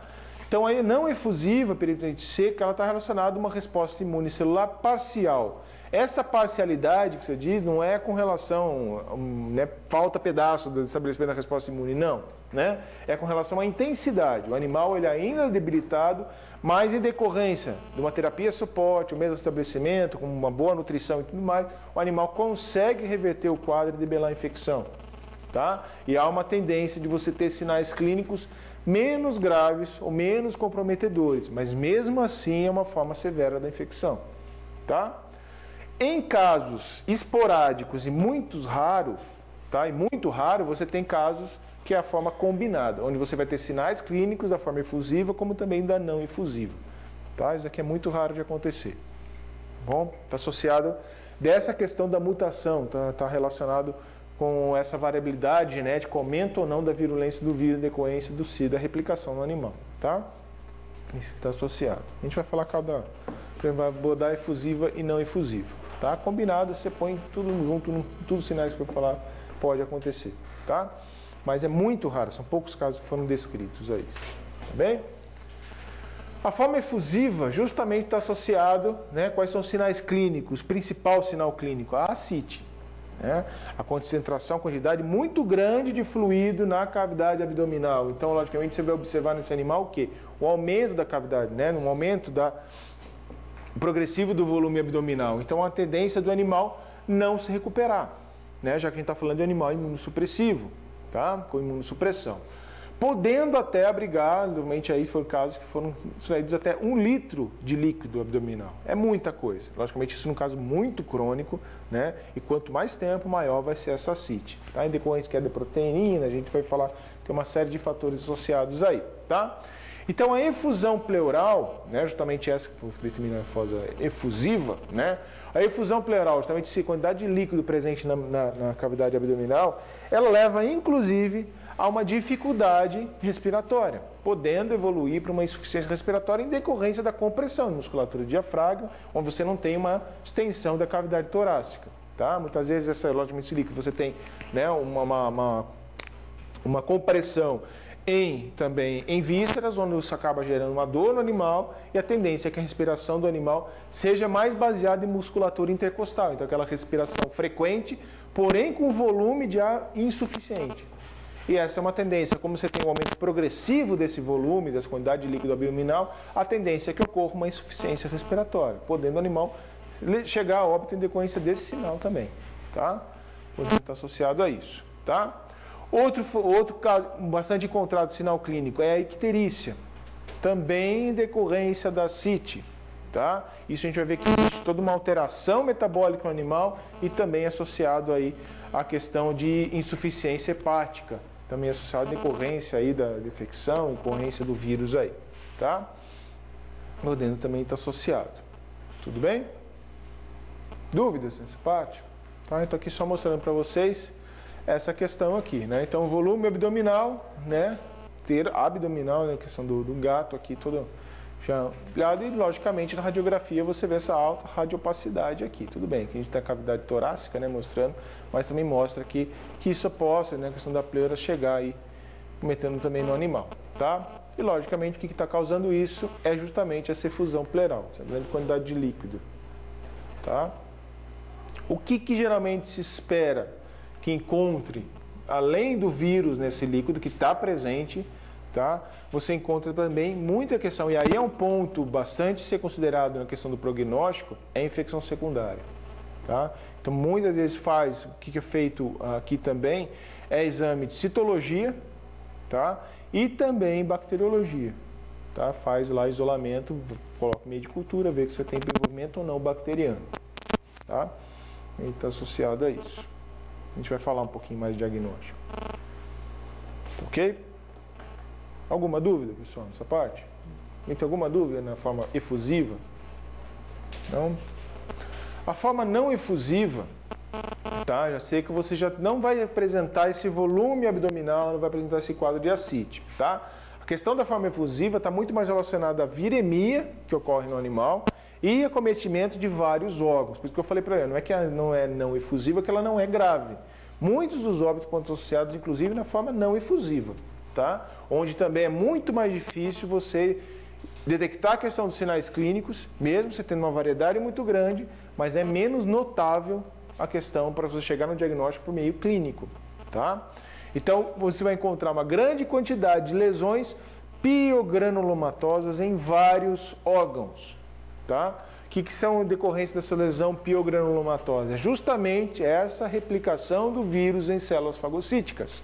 Então, a não efusiva, peritonite seca, ela está relacionada a uma resposta imune celular parcial. Essa parcialidade que você diz não é com relação, né, falta pedaço do estabelecimento da resposta imune, não né? É com relação à intensidade. O animal ele ainda é debilitado, mas em decorrência de uma terapia suporte, o mesmo estabelecimento, com uma boa nutrição e tudo mais, o animal consegue reverter o quadro e debelar a infecção, tá? E há uma tendência de você ter sinais clínicos menos graves ou menos comprometedores, mas mesmo assim é uma forma severa da infecção, tá? Em casos esporádicos e muito raros, tá? E muito raro, você tem casos que é a forma combinada, onde você vai ter sinais clínicos da forma efusiva, como também da não efusiva. Tá? Isso aqui é muito raro de acontecer. Bom, está associado dessa questão da mutação, está tá relacionado com essa variabilidade genética, aumento ou não da virulência do vírus decorrência do CID, da replicação no animal. Tá? Isso está associado. A gente vai falar cada. Vai abordar efusiva e não efusiva. Tá? Combinado, você põe tudo junto, todos os sinais que eu falar, pode acontecer. Tá? mas é muito raro, são poucos casos que foram descritos aí. Tá bem? A forma efusiva justamente está associado, né, quais são os sinais clínicos, principal sinal clínico, a ascite. Né? A concentração, a quantidade muito grande de fluido na cavidade abdominal. Então, logicamente, você vai observar nesse animal o quê? O aumento da cavidade, né? um aumento da, progressivo do volume abdominal. Então, a tendência do animal não se recuperar, né? já que a gente está falando de animal imunossupressivo tá? com imunossupressão. Podendo até abrigar, normalmente aí foi casos que foram extraídos até um litro de líquido abdominal. É muita coisa. Logicamente, isso num caso muito crônico, né? E quanto mais tempo, maior vai ser essa CIT. Tá? Em decorrência que é de proteína, a gente vai falar, tem uma série de fatores associados aí, tá? Então a efusão pleural, né, justamente essa que determina a fosa efusiva, né, a efusão pleural, justamente se quantidade de líquido presente na, na, na cavidade abdominal, ela leva inclusive a uma dificuldade respiratória, podendo evoluir para uma insuficiência respiratória em decorrência da compressão da musculatura do diafragma, onde você não tem uma extensão da cavidade torácica. Tá? Muitas vezes, essa, logicamente, esse líquido você tem né, uma, uma, uma, uma compressão em também em vísceras, onde isso acaba gerando uma dor no animal, e a tendência é que a respiração do animal seja mais baseada em musculatura intercostal, então aquela respiração frequente, porém com volume de ar insuficiente. E essa é uma tendência, como você tem um aumento progressivo desse volume, dessa quantidade de líquido abdominal, a tendência é que ocorra uma insuficiência respiratória, podendo o animal chegar a óbito em decorrência desse sinal também, tá? Podendo estar associado a isso, tá? Outro, outro caso bastante encontrado sinal clínico é a icterícia, também em decorrência da CIT, tá? Isso a gente vai ver que existe toda uma alteração metabólica no animal e também associado aí à questão de insuficiência hepática, também associado à decorrência aí da infecção, decorrência do vírus aí, tá? O adeno também está associado. Tudo bem? Dúvidas nessa parte? Tá? Então aqui só mostrando para vocês essa questão aqui, né? Então volume abdominal, né? Ter abdominal, né? A questão do, do gato aqui todo já ampliado e logicamente na radiografia você vê essa alta radiopacidade aqui, tudo bem, que a gente tem a cavidade torácica, né? Mostrando, mas também mostra que, que isso possa, né? A questão da pleura chegar aí, cometendo também no animal, tá? E logicamente o que está causando isso é justamente essa efusão pleural, essa grande quantidade de líquido, tá? O que, que geralmente se espera que encontre, além do vírus nesse líquido que está presente, tá? você encontra também muita questão, e aí é um ponto bastante ser considerado na questão do prognóstico, é infecção secundária. Tá? Então, muitas vezes faz, o que é feito aqui também, é exame de citologia tá? e também bacteriologia. Tá? Faz lá isolamento, coloca meio de cultura, vê que você tem desenvolvimento ou não bacteriano. Tá? Está associado a isso. A gente vai falar um pouquinho mais de diagnóstico. Ok? Alguma dúvida, pessoal, nessa parte? Tem alguma dúvida na forma efusiva? Não? A forma não efusiva, tá? Já sei que você já não vai apresentar esse volume abdominal, não vai apresentar esse quadro de ascite, tá? A questão da forma efusiva está muito mais relacionada à viremia que ocorre no animal e acometimento de vários órgãos. Por isso que eu falei para ela, não é que ela não é não efusiva, que ela não é grave. Muitos dos óbitos estar associados, inclusive, na forma não efusiva, tá? Onde também é muito mais difícil você detectar a questão dos sinais clínicos, mesmo você tendo uma variedade muito grande, mas é menos notável a questão para você chegar no diagnóstico por meio clínico, tá? Então, você vai encontrar uma grande quantidade de lesões piogranulomatosas em vários órgãos, Tá? O que, que são decorrências dessa lesão piogranulomatosa? É justamente essa replicação do vírus em células fagocíticas.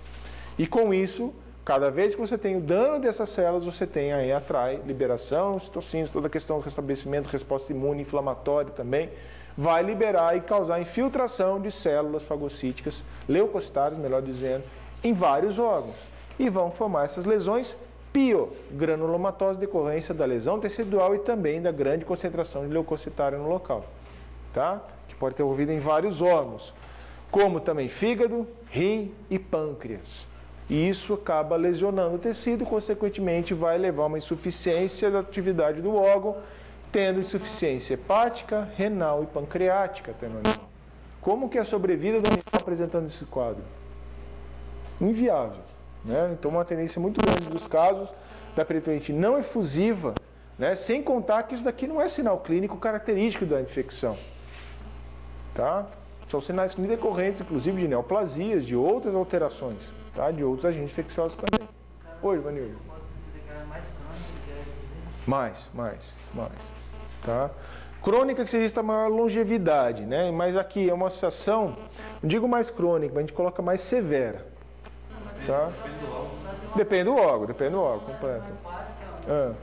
E com isso, cada vez que você tem o dano dessas células, você tem aí, atrai liberação, citocinas, toda a questão do restabelecimento, resposta imune inflamatória também, vai liberar e causar infiltração de células fagocíticas, leucocitárias, melhor dizendo, em vários órgãos. E vão formar essas lesões piogranulomatose decorrência da lesão tecidual e também da grande concentração de leucocitário no local, tá? Que pode ter ocorrido em vários órgãos, como também fígado, rim e pâncreas. E isso acaba lesionando o tecido, consequentemente vai levar a uma insuficiência da atividade do órgão, tendo insuficiência hepática, renal e pancreática animal. Como que é a sobrevida do animal apresentando esse quadro? Inviável. Né? Então, uma tendência muito grande dos casos da peritonite não efusiva, né? sem contar que isso daqui não é sinal clínico característico da infecção. Tá? São sinais decorrentes, inclusive, de neoplasias, de outras alterações, tá? de outros agentes infecciosos também. Oi, Vanildo. Mais, mais, mais. Tá? Crônica que se existe maior longevidade, né? Mas aqui é uma situação, não digo mais crônica, mas a gente coloca mais severa. Tá? Depende do órgão, depende do órgão completo. Ah.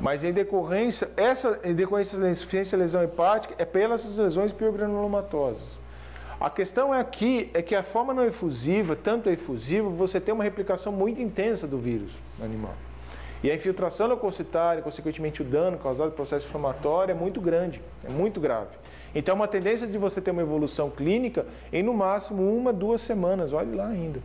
Mas em decorrência, essa em decorrência da insuficiência lesão hepática é pelas lesões piogranulomatosas. A questão é aqui é que a forma não efusiva, tanto efusiva, você tem uma replicação muito intensa do vírus no animal. E a infiltração leucocitária, consequentemente o dano causado pelo processo inflamatório é muito grande, é muito grave. Então, uma tendência de você ter uma evolução clínica em no máximo uma, duas semanas, olhe lá ainda.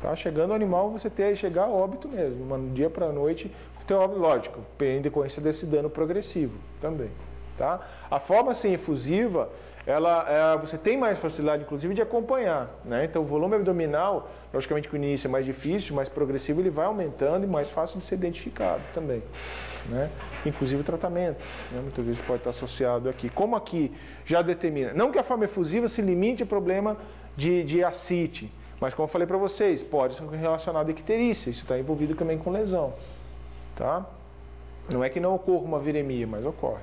Tá? Chegando ao animal, você ter chegar a óbito mesmo, uma, dia para noite, óbito, lógico, em decorrência desse dano progressivo também. Tá? A forma sem efusiva ela, é, você tem mais facilidade, inclusive, de acompanhar. Né? Então, o volume abdominal, logicamente que o início é mais difícil, mais progressivo, ele vai aumentando e mais fácil de ser identificado também. Né? Inclusive tratamento, né? muitas vezes pode estar associado aqui. Como aqui já determina, não que a forma efusiva se limite ao problema de, de ascite, mas como eu falei para vocês, pode ser relacionado à icterícia, isso está envolvido também com lesão. Tá? Não é que não ocorra uma viremia, mas ocorre.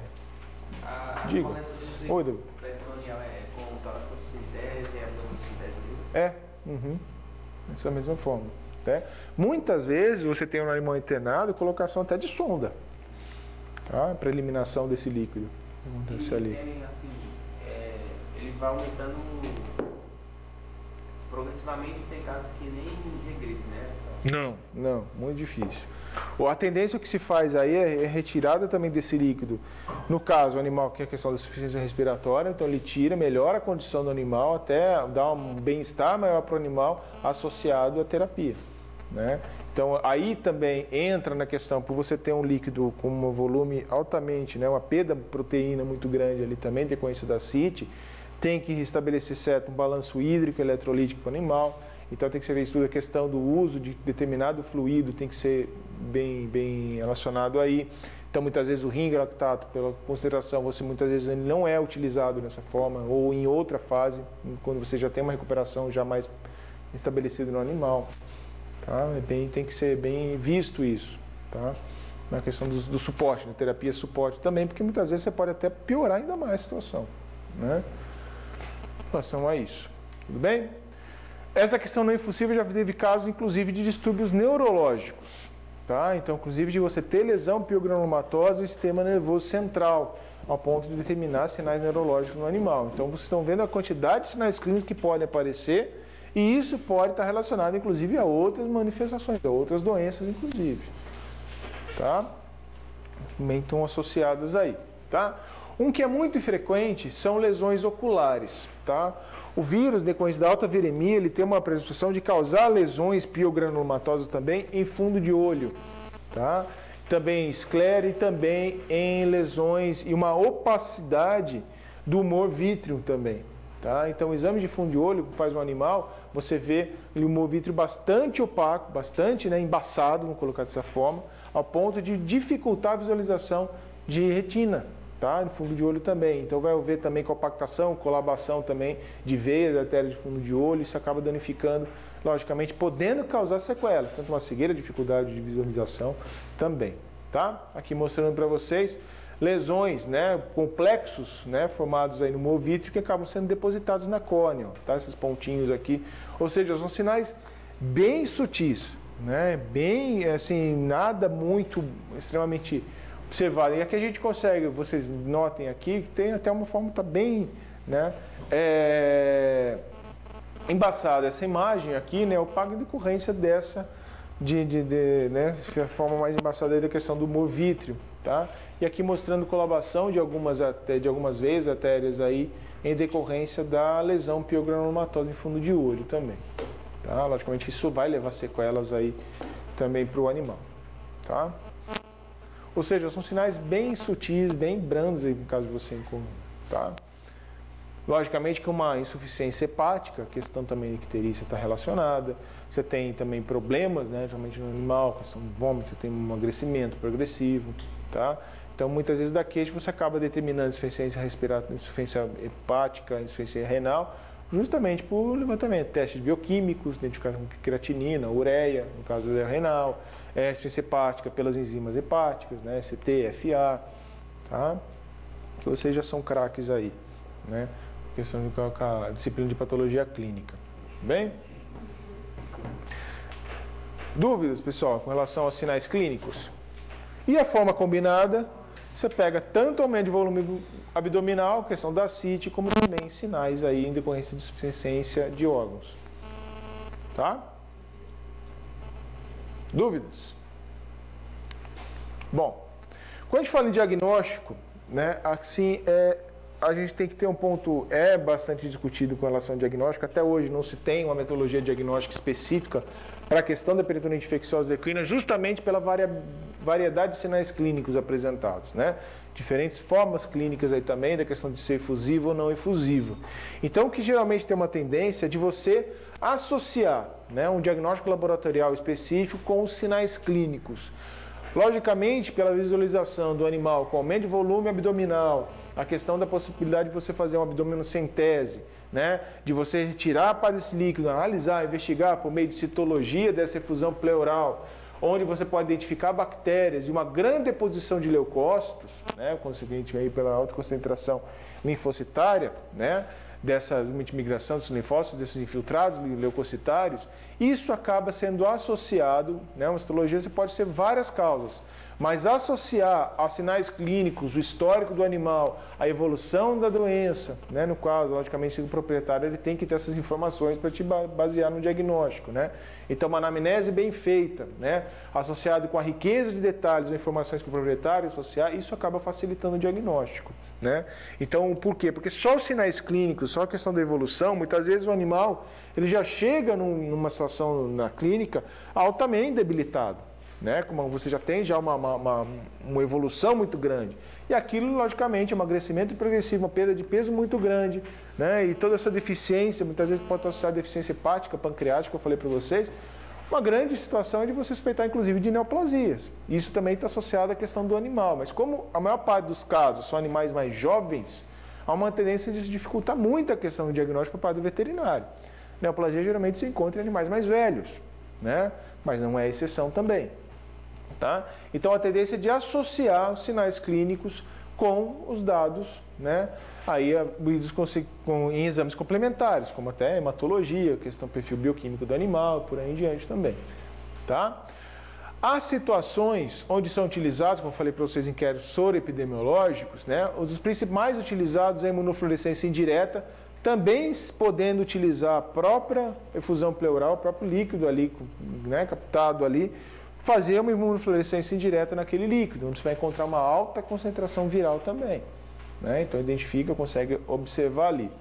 A Diga. Oi, peritoneal é e abdomossintese. É, uhum. dessa mesma forma. Né? Muitas vezes você tem um animal internado, colocação até de sonda, tá? para eliminação desse líquido. Acontece E ali. tem, assim, é, ele vai aumentando progressivamente, tem casos que nem regride, né? Só- Não, não, muito difícil. Ou A tendência que se faz aí é é retirada também desse líquido. No caso, o animal que é a questão da suficiência respiratória, então ele tira, melhora a condição do animal, até dá um bem-estar maior para o animal associado à terapia. Né? Então aí também entra na questão, por você ter um líquido com um volume altamente, né, uma perda de proteína muito grande ali também, decorrência da CIT, tem que restabelecer certo um balanço hídrico, eletrolítico para o animal. Então tem que ser visto a questão do uso de determinado fluido, tem que ser bem, bem relacionado aí. Então muitas vezes o ringue lactato, pela consideração, você muitas vezes ele não é utilizado dessa forma, ou em outra fase, quando você já tem uma recuperação já mais estabelecida no animal. Tá? É bem, tem que ser bem visto isso. Tá? Na questão do, do suporte, da terapia suporte também, porque muitas vezes você pode até piorar ainda mais a situação. Né? Em relação a isso. Tudo bem? Essa questão não infusiva já teve casos, inclusive, de distúrbios neurológicos. Tá? Então, inclusive, de você ter lesão piogranulomatosa e sistema nervoso central, ao ponto de determinar sinais neurológicos no animal. Então, vocês estão vendo a quantidade de sinais clínicos que podem aparecer, e isso pode estar relacionado, inclusive, a outras manifestações, a outras doenças, inclusive. Tá? Também estão associadas aí. Tá? Um que é muito frequente são lesões oculares. Tá? O vírus, decorrente da alta viremia, ele tem uma predisposição de causar lesões piogranulomatosas também em fundo de olho. Tá? Também em esclera e também em lesões e uma opacidade do humor vítreo também. Tá? Então, o exame de fundo de olho que faz um animal, você vê humor vítreo bastante opaco, bastante né, embaçado, vamos colocar dessa forma, ao ponto de dificultar a visualização de retina, tá? No fundo de olho também. Então vai haver também compactação, colabação também de veias, artérias de fundo de olho, isso acaba danificando, logicamente, podendo causar sequelas, tanto uma cegueira, dificuldade de visualização também, tá? Aqui mostrando para vocês lesões, né, complexos, né, formados aí no humor vítreo que acabam sendo depositados na córnea, tá? Esses pontinhos aqui, ou seja, são sinais bem sutis, né, bem, assim, nada muito extremamente observado. E aqui a gente consegue, vocês notem aqui, que tem até uma forma tá bem, né, é, embaçada essa imagem aqui, né, o pago em decorrência dessa de, de, de né, forma mais embaçada aí da questão do humor vítreo, tá? E aqui mostrando colabação de algumas, até, de algumas vezes artérias aí em decorrência da lesão piogranulomatosa em fundo de olho também. Tá? Logicamente isso vai levar sequelas aí também para o animal. Tá? Ou seja, são sinais bem sutis, bem brandos aí no caso de você incomum. Tá? Logicamente que uma insuficiência hepática, questão também de icterícia está relacionada. Você tem também problemas, né, geralmente no animal, questão de vômito, você tem um emagrecimento progressivo, tá? Então, muitas vezes da queixa você acaba determinando insuficiência respiratória, insuficiência hepática, insuficiência renal, justamente por levantamento, testes bioquímicos, identificação de creatinina, ureia, no caso da renal, é, insuficiência hepática pelas enzimas hepáticas, né, CT, FA, tá? Que vocês já são craques aí, né? Questão de colocar a disciplina de patologia clínica. Bem? Dúvidas, pessoal, com relação aos sinais clínicos? E a forma combinada, você pega tanto aumento de volume abdominal, questão da CIT, como também sinais aí em decorrência de insuficiência de órgãos. Tá? Dúvidas? Bom, quando a gente fala em diagnóstico, né, assim, é, a gente tem que ter um ponto, é bastante discutido com relação ao diagnóstico, até hoje não se tem uma metodologia diagnóstica específica para a questão da peritonite infecciosa equina, justamente pela varia, variedade de sinais clínicos apresentados, né? diferentes formas clínicas aí também, da questão de ser efusivo ou não efusivo. Então, o que geralmente tem uma tendência é de você associar né, um diagnóstico laboratorial específico com os sinais clínicos. Logicamente, pela visualização do animal com aumento de volume abdominal, a questão da possibilidade de você fazer um abdominocentese, né, de você retirar a parte desse líquido, analisar, investigar por meio de citologia dessa efusão pleural, onde você pode identificar bactérias e uma grande deposição de leucócitos, né, consequente aí pela alta concentração linfocitária, né, dessa migração dos linfócitos, desses infiltrados leucocitários, isso acaba sendo associado, né, uma histologia pode ser várias causas, mas associar a sinais clínicos, o histórico do animal, a evolução da doença, né, no caso, logicamente, o proprietário ele tem que ter essas informações para te basear no diagnóstico. Né? Então, uma anamnese bem feita, né, associado com a riqueza de detalhes, informações que o proprietário associar, isso acaba facilitando o diagnóstico. Né? Então, por quê? Porque só os sinais clínicos, só a questão da evolução, muitas vezes o animal ele já chega num, numa situação na clínica altamente debilitado. Né? Como você já tem já uma, uma, uma evolução muito grande. E aquilo, logicamente, emagrecimento progressivo, uma perda de peso muito grande, né? e toda essa deficiência, muitas vezes pode associar a deficiência hepática, pancreática, eu falei para vocês, uma grande situação é de você suspeitar, inclusive, de neoplasias. Isso também está associado à questão do animal. Mas como a maior parte dos casos são animais mais jovens, há uma tendência de dificultar muito a questão do diagnóstico parte do veterinário. Neoplasia geralmente se encontra em animais mais velhos, né? mas não é exceção também. Tá? Então a tendência é de associar os sinais clínicos com os dados né, aí em exames complementares, como até hematologia, questão do perfil bioquímico do animal, por aí em diante também. Tá? Há situações onde são utilizados, como eu falei para vocês, inquéritos soroepidemiológicos, né? um dos principais utilizados é a imunofluorescência indireta, também podendo utilizar a própria efusão pleural, o próprio líquido ali, né, captado ali, fazer uma imunofluorescência indireta naquele líquido, onde você vai encontrar uma alta concentração viral também. Né? Então identifica, consegue observar ali.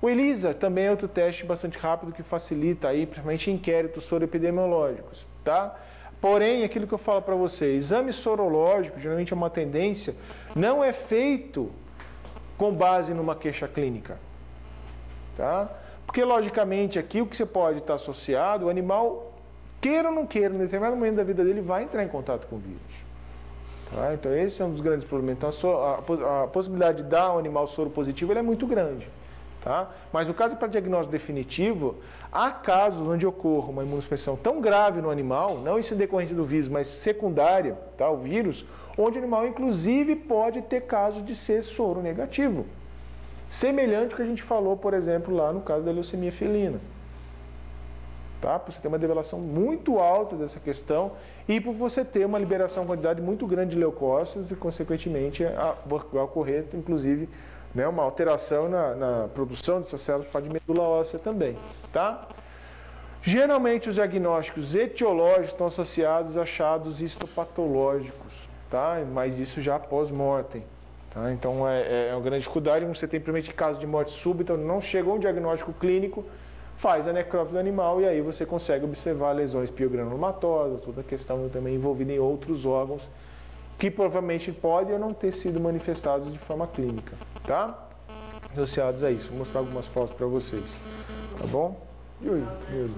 O ELISA também é outro teste bastante rápido que facilita aí, principalmente inquéritos soroepidemiológicos, tá? Porém, aquilo que eu falo para você, exame sorológico geralmente é uma tendência, não é feito com base numa queixa clínica, tá? Porque logicamente aqui o que você pode estar associado, o animal, queira ou não queira, em determinado momento da vida dele vai entrar em contato com o vírus. Tá? Então esse é um dos grandes problemas. Então a, a, a possibilidade de dar um animal soro positivo é muito grande. Tá? Mas no caso para diagnóstico definitivo, há casos onde ocorra uma imunossupressão tão grave no animal, não isso em decorrência do vírus, mas secundária, tá? o vírus, onde o animal inclusive pode ter casos de ser soro negativo. Semelhante ao que a gente falou, por exemplo, lá no caso da leucemia felina. Tá? Você tem uma develação muito alta dessa questão e por você ter uma liberação, quantidade muito grande de leucócitos e, consequentemente, vai ocorrer, inclusive, né, uma alteração na, na, produção dessas células para de medula óssea também. Tá? Geralmente, os diagnósticos etiológicos estão associados a achados histopatológicos, tá? mas isso já pós-mortem. Tá? Então, é, é uma grande dificuldade. Você tem, primeiramente, casos de morte súbita, não chegou um diagnóstico clínico, faz a necrópsia do animal e aí você consegue observar lesões piogranulomatosas, toda a questão também envolvida em outros órgãos que provavelmente podem ou não ter sido manifestados de forma clínica, tá? Associados a isso. Vou mostrar algumas fotos para vocês, tá bom? Yuri, Yuri.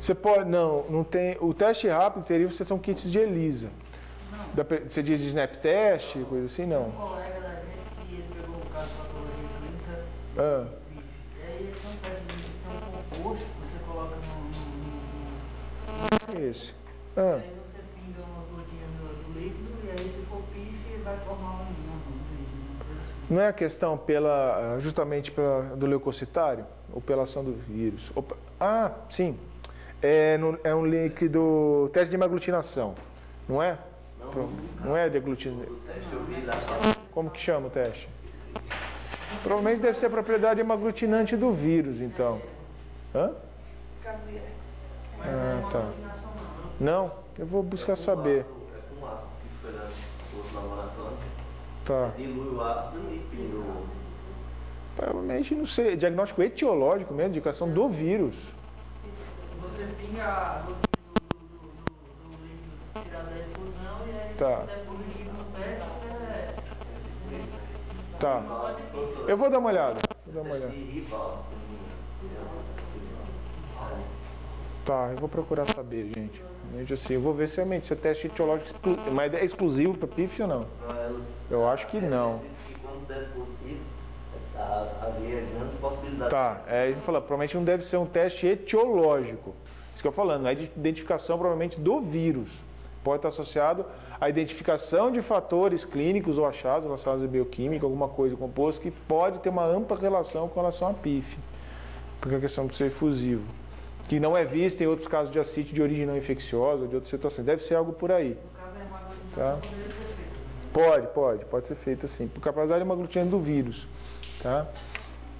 Você pode, não, não tem, o teste rápido teria, você são kits de ELISA. Da, você diz de snap test, coisa assim, não. Um colega da gente que ele pegou o caso de patologia clínica. Ah. Esse? Ah. Aí você pinga umas gotinhas do líquido e aí se for pife vai formar um. Assim. Não é a questão pela, justamente pela, do leucocitário? Ou pela ação do vírus? Opa. Ah, sim. É, no, é um líquido teste de hemaglutinação, não é? Não, não é de aglutinação. Como que chama o teste? Provavelmente deve ser a propriedade hemaglutinante do vírus, então. Hã? Ah, tá. Não, eu vou buscar saber. É com ácido que foi no outro laboratório. Tá. Dilui o ácido e pinga o provavelmente não sei, diagnóstico etiológico mesmo, indicação do vírus. Você pinga a do, do, do, líquido tirado da infusão e aí tá. depois o líquido pega é. Tá. Eu vou dar uma olhada. Vou dar uma olhada. Tá, eu vou procurar saber, gente. Gente, assim, eu vou ver se realmente se é teste etiológico, mas é exclusivo para PIF ou não? Não, ela- Eu acho que não. Quando desse positivo, tá-. Tá, é, ele falou, provavelmente não deve ser um teste etiológico. Isso que eu falando, não é de identificação provavelmente do vírus. Pode estar associado à identificação de fatores clínicos ou achados relacionados à bioquímica, alguma coisa composto que pode ter uma ampla relação com relação à PIF, porque a questão de ser efusivo, que não é vista em outros casos de ascite de origem não infecciosa ou de outras situações. Deve ser algo por aí. No caso, a Tá. poderia ser feita. Pode, pode, pode ser feito assim, por capacidade de hemaglutina do vírus, tá?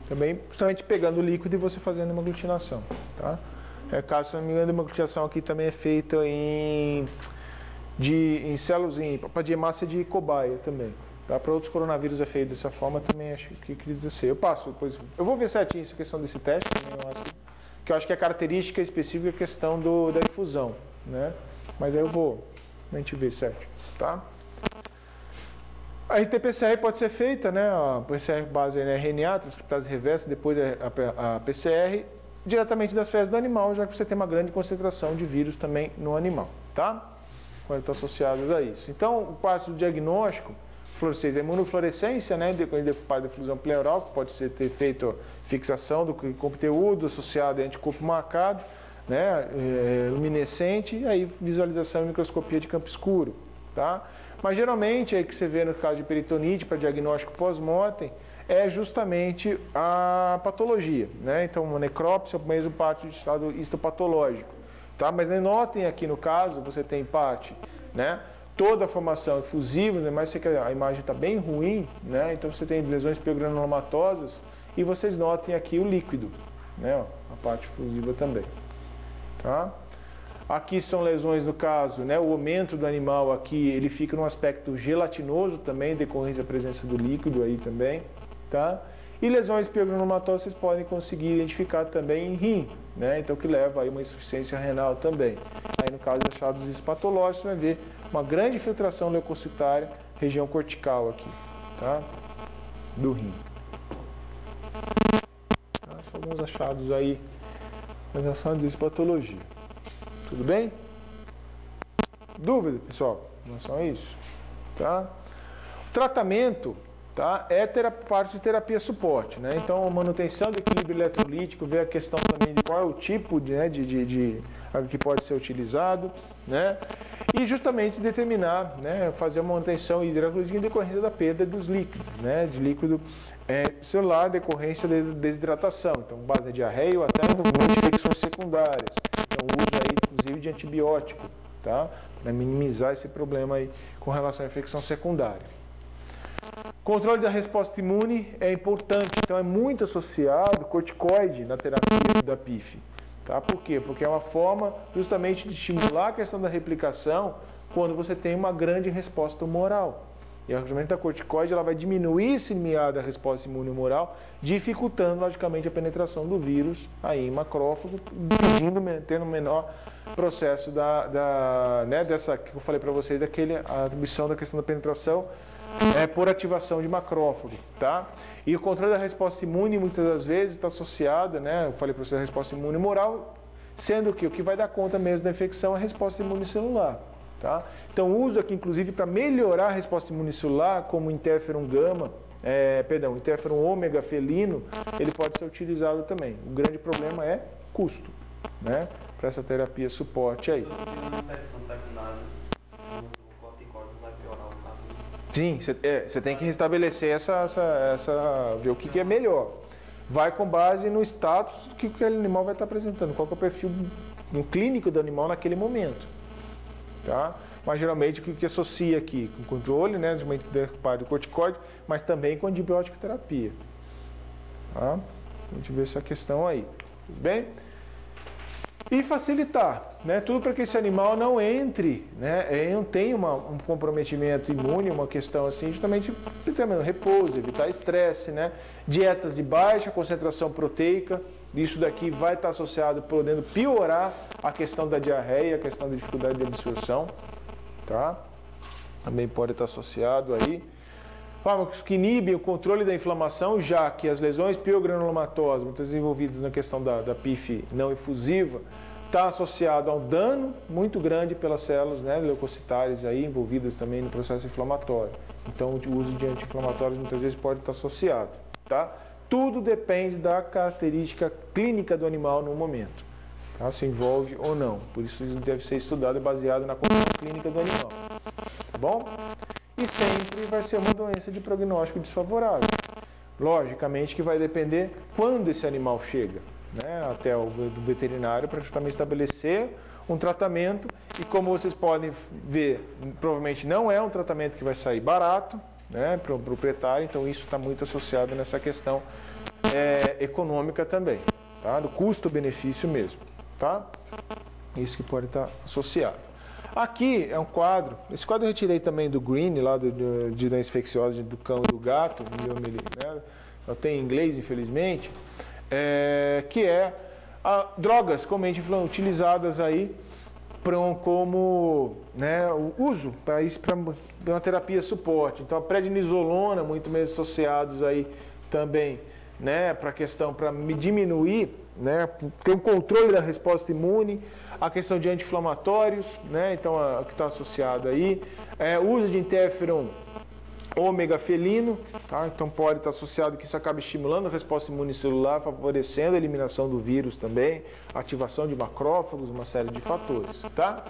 Também, justamente pegando o líquido e você fazendo hemaglutinação, tá? É, caso, se não me engano, a hemaglutinação aqui também é feita em, de, em células, em, para de hemácia de cobaia também, tá? Para outros coronavírus é feito dessa forma, também acho que acredito ser. Eu passo depois, eu vou ver certinho essa questão desse teste, também, eu acho, que eu acho que é característica específica a questão do, da infusão, né? Mas aí eu vou, a gente vê certo, tá? A RT-PCR pode ser feita, né? A PCR base é RNA, transcriptase reversa, depois é a, a PCR, diretamente das fezes do animal, já que você tem uma grande concentração de vírus também no animal, tá? Quando estão associados a isso. Então, o parte do diagnóstico, fluorescência, a imunofluorescência, né? Decorrente da parte da fusão pleural, que pode ser ter feito fixação do conteúdo associado a anticorpo marcado, né? É, luminescente, e aí visualização e microscopia de campo escuro, tá? Mas geralmente, aí que você vê no caso de peritonite para diagnóstico pós-mortem, é justamente a patologia, né? Então, uma necrópsia, mesmo parte de estado histopatológico, tá? Mas notem aqui no caso, você tem parte, né? Toda a formação efusiva, né? mas a imagem está bem ruim, né? Então você tem lesões piogranulomatosas e vocês notem aqui o líquido, né? ó, a parte efusiva também, tá? Aqui são lesões no caso, né? O aumento do animal aqui, ele fica num aspecto gelatinoso também, decorrência da presença do líquido aí também, tá? E lesões piogranulomatosas vocês podem conseguir identificar também em rim, né? Então que leva aí uma insuficiência renal também. Aí no caso de achados patológicos, vai ver uma grande infiltração leucocitária, região cortical aqui, tá? Do rim. Alguns achados aí em relação a patologia. Tudo bem? Dúvida, pessoal, em relação a isso? Tá? O tratamento tá, é parte de terapia suporte, né? Então, manutenção do equilíbrio eletrolítico, ver a questão também de qual é o tipo de, né, de, de, de que pode ser utilizado, né? E justamente determinar, né, fazer uma manutenção hidrolítica em decorrência da perda dos líquidos, né? De líquido é, celular, decorrência de desidratação. Então, base de diarreia ou até infecções secundárias. Então, uso aí, inclusive, de antibiótico, tá? Para minimizar esse problema aí com relação à infecção secundária. Controle da resposta imune é importante, então é muito associado corticoide na terapia da PIF. Tá? Por quê? Porque é uma forma justamente de estimular a questão da replicação quando você tem uma grande resposta humoral. E a justamente da corticoide ela vai diminuir esse limiar da resposta imune humoral, dificultando logicamente a penetração do vírus aí em macrófago, impedindo, tendo um menor processo da, da né, dessa que eu falei para vocês, daquele a atribuição da questão da penetração é por ativação de macrófago, tá? E o controle da resposta imune muitas das vezes está associado, né? Eu falei para vocês a resposta imune moral, sendo que o que vai dar conta mesmo da infecção é a resposta imune celular, tá? Então uso aqui inclusive para melhorar a resposta imune celular, como interferon gama, é, perdão, interferon ômega felino, ele pode ser utilizado também. O grande problema é custo, né? Para essa terapia suporte aí. Sim, você é, tem que restabelecer essa, essa, essa ver o que, que é melhor. Vai com base no status que aquele animal vai estar apresentando, qual que é o perfil no clínico do animal naquele momento. Tá? Mas geralmente o que, que associa aqui? Com controle, né, de uma do corticóide, mas também com antibiótico terapia. Tá? A gente vê essa questão aí. Tudo bem? E facilitar, né? Tudo para que esse animal não entre, né? é, Não tenha uma, um comprometimento imune, uma questão assim, justamente determinando repouso, evitar estresse, né? Dietas de baixa concentração proteica, isso daqui vai estar associado, podendo piorar a questão da diarreia, a questão da dificuldade de absorção, tá? Também pode estar associado aí. fármacos que inibem o controle da inflamação, já que as lesões piogranulomatosas, muitas envolvidas na questão da, da PIF não efusiva, está associado a um dano muito grande pelas células né, leucocitárias aí, envolvidas também no processo inflamatório. Então, o uso de anti-inflamatórios muitas vezes pode estar associado. Tá? Tudo depende da característica clínica do animal no momento. Tá? Se envolve ou não. Por isso, isso deve ser estudado baseado na condição clínica do animal. Tá bom? E sempre vai ser uma doença de prognóstico desfavorável. Logicamente que vai depender quando esse animal chega né, até o veterinário para justamente estabelecer um tratamento e como vocês podem ver, provavelmente não é um tratamento que vai sair barato né, para o proprietário, então isso está muito associado nessa questão é, econômica também, tá? do custo-benefício mesmo. Tá? Isso que pode estar associado. Aqui é um quadro, esse quadro eu retirei também do Green, lá do, do, de doenças infecciosas do cão e do gato, né? eu tenho em inglês, infelizmente, é, que é a, drogas comumente utilizadas aí pra, como né, o uso para uma terapia suporte. Então a prednisolona, muito mais associados aí também né, para a questão, para diminuir, né, ter um controle da resposta imune, a questão de anti-inflamatórios, né, então a, a que está associado aí, é, uso de interferon ômega felino, tá? então pode estar associado que isso acaba estimulando a resposta imunicelular, favorecendo a eliminação do vírus também, ativação de macrófagos, uma série de fatores. Tá?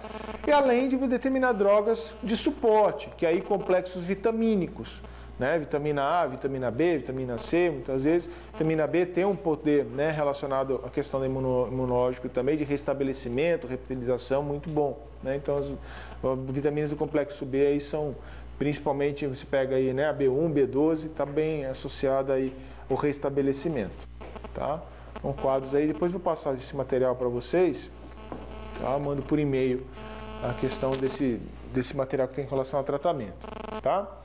E além de determinar drogas de suporte, que aí complexos vitamínicos, né? vitamina A, vitamina B, vitamina C, muitas vezes. Vitamina B tem um poder né, relacionado à questão do imunológico também, de restabelecimento, reptilização, muito bom. Né? Então, as, as vitaminas do complexo B aí são principalmente você pega aí né, a B1, B12, está bem associada aí ao restabelecimento. Tá? São quadros aí, depois vou passar esse material para vocês, tá? mando por e-mail a questão desse, desse material que tem em relação ao tratamento. Tá?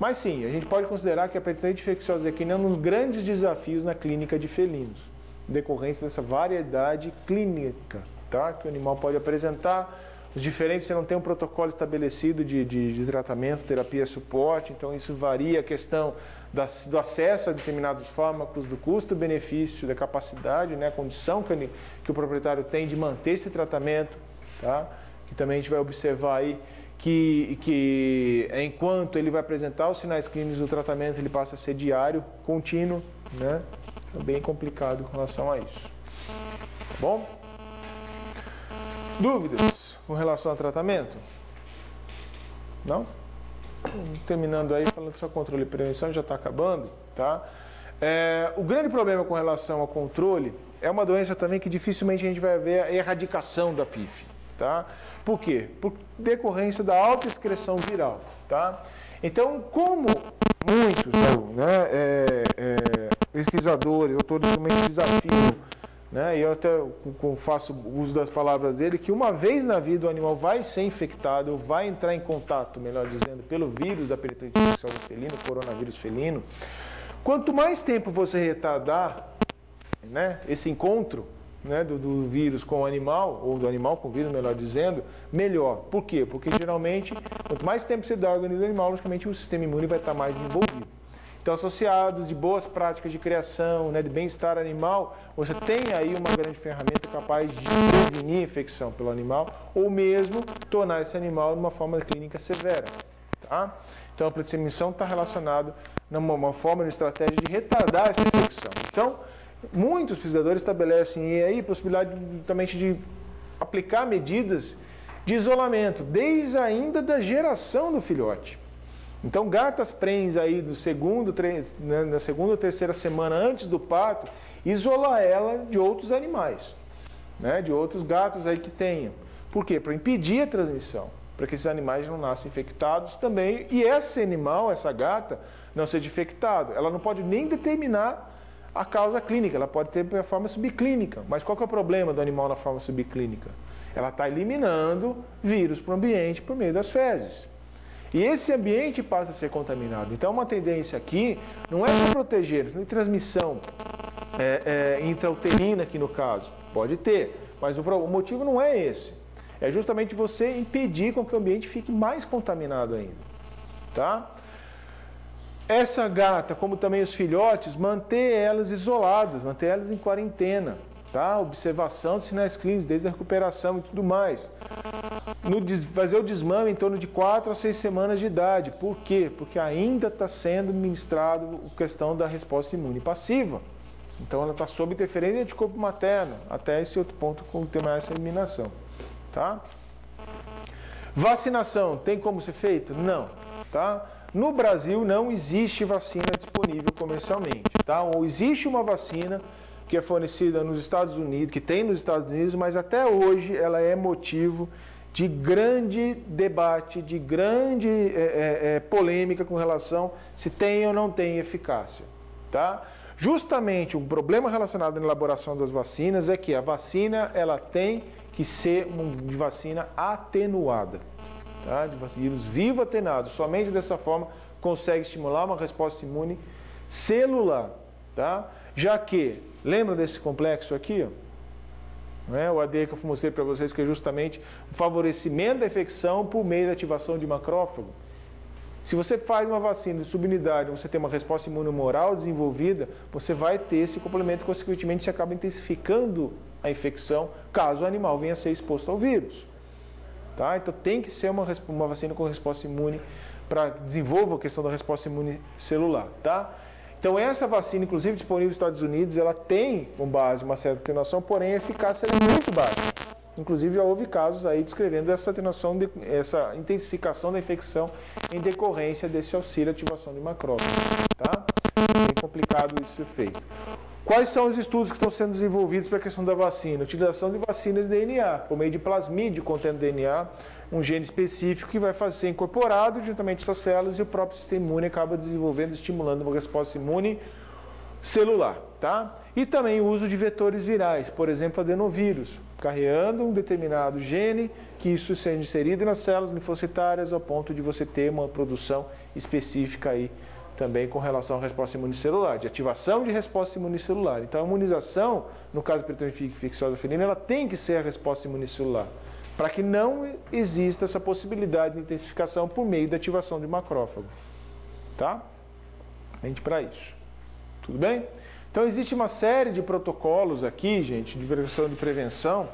Mas sim, a gente pode considerar que a peritite infecciosa equina é um dos grandes desafios na clínica de felinos, decorrência dessa variedade clínica tá? que o animal pode apresentar, os diferentes, você não tem um protocolo estabelecido de, de, de tratamento, terapia, suporte, então isso varia a questão da, do acesso a determinados fármacos, do custo-benefício, da capacidade, né, a condição que, que o proprietário tem de manter esse tratamento, tá? que também a gente vai observar aí que, que enquanto ele vai apresentar os sinais clínicos do tratamento, ele passa a ser diário, contínuo, né? É bem complicado com relação a isso. Tá bom? Dúvidas? com relação ao tratamento? Não? Terminando aí, falando só controle e prevenção, já está acabando, tá? É, o grande problema com relação ao controle é uma doença também que dificilmente a gente vai ver a erradicação da PIF, tá? Por quê? Por decorrência da alta excreção viral, tá? Então, como muitos né, é, é, pesquisadores, autores também desafiam né? E eu até faço uso das palavras dele, que uma vez na vida o animal vai ser infectado, vai entrar em contato, melhor dizendo, pelo vírus da peritite infecciosa felina, coronavírus felino. Quanto mais tempo você retardar né, esse encontro né, do, do, vírus com o animal, ou do animal com o vírus, melhor dizendo, melhor. Por quê? Porque geralmente, quanto mais tempo você dá ao organismo animal, logicamente o sistema imune vai estar mais envolvido. Então, associados de boas práticas de criação, né, de bem-estar animal, você tem aí uma grande ferramenta capaz de prevenir a infecção pelo animal ou mesmo tornar esse animal de uma forma clínica severa. Tá? Então, a predisemição está relacionada numa forma, uma estratégia de retardar essa infecção. Então, muitos pesquisadores estabelecem aí a possibilidade também de aplicar medidas de isolamento, desde ainda da geração do filhote. Então, gatas prens aí do segundo, né, na segunda ou terceira semana antes do parto, isolar ela de outros animais, né, de outros gatos aí que tenham. Por quê? Para impedir a transmissão, para que esses animais não nasçam infectados também. E esse animal, essa gata, não seja infectado. Ela não pode nem determinar a causa clínica, ela pode ter forma subclínica. Mas qual é o problema do animal na forma subclínica? Ela está eliminando vírus para o ambiente por meio das fezes. E esse ambiente passa a ser contaminado. Então, uma tendência aqui não é proteger, não tem transmissão é, é, intrauterina aqui no caso. Pode ter, mas o, o motivo não é esse. É justamente você impedir com que o ambiente fique mais contaminado ainda. Tá? Essa gata, como também os filhotes, manter elas isoladas, manter elas em quarentena, tá? Observação de sinais clínicos, desde a recuperação e tudo mais. No, fazer o desmame em torno de 4 a 6 semanas de idade. Por quê? Porque ainda está sendo ministrado a questão da resposta imune passiva. Então ela está sob interferência de anticorpo materno, até esse outro ponto com terminar essa eliminação. Tá? Vacinação, tem como ser feito? Não. Tá? No Brasil não existe vacina disponível comercialmente. Tá? Ou existe uma vacina que é fornecida nos Estados Unidos, que tem nos Estados Unidos, mas até hoje ela é motivo de grande debate, de grande é, é, é, polêmica com relação se tem ou não tem eficácia. Tá? Justamente um problema relacionado à elaboração das vacinas é que a vacina ela tem que ser uma vacina atenuada, tá? de vírus vivo atenuado. Somente dessa forma consegue estimular uma resposta imune celular, tá? Já que, lembra desse complexo aqui? Ó? É? O AD que eu mostrei para vocês que é justamente o favorecimento da infecção por meio da ativação de macrófago. Se você faz uma vacina de subunidade, você tem uma resposta imunomoral desenvolvida, você vai ter esse complemento, consequentemente você acaba intensificando a infecção, caso o animal venha a ser exposto ao vírus. Tá? Então tem que ser uma, uma vacina com resposta imune para desenvolver a questão da resposta imune celular. Tá? Então essa vacina, inclusive disponível nos Estados Unidos, ela tem com base uma certa atenuação, porém a eficácia é muito baixa. Inclusive já houve casos aí descrevendo essa atenuação, de, essa intensificação da infecção em decorrência desse auxílio ativação de macrófagos. Tá? Bem complicado isso ser feito. Quais são os estudos que estão sendo desenvolvidos para a questão da vacina? Utilização de vacina de DNA, por meio de plasmídio contendo DNA, um gene específico que vai ser incorporado juntamente essas células e o próprio sistema imune acaba desenvolvendo, estimulando uma resposta imune celular, tá? E também o uso de vetores virais, por exemplo, adenovírus, carreando um determinado gene que isso seja inserido nas células linfocitárias ao ponto de você ter uma produção específica aí também com relação à resposta imunicelular, de ativação de resposta imunicelular. Então, a imunização, no caso infecciosa felina, ela tem que ser a resposta imunicelular para que não exista essa possibilidade de intensificação por meio da ativação de macrófago. Tá? Mente para isso. Tudo bem? Então existe uma série de protocolos aqui, gente, de prevenção de prevenção,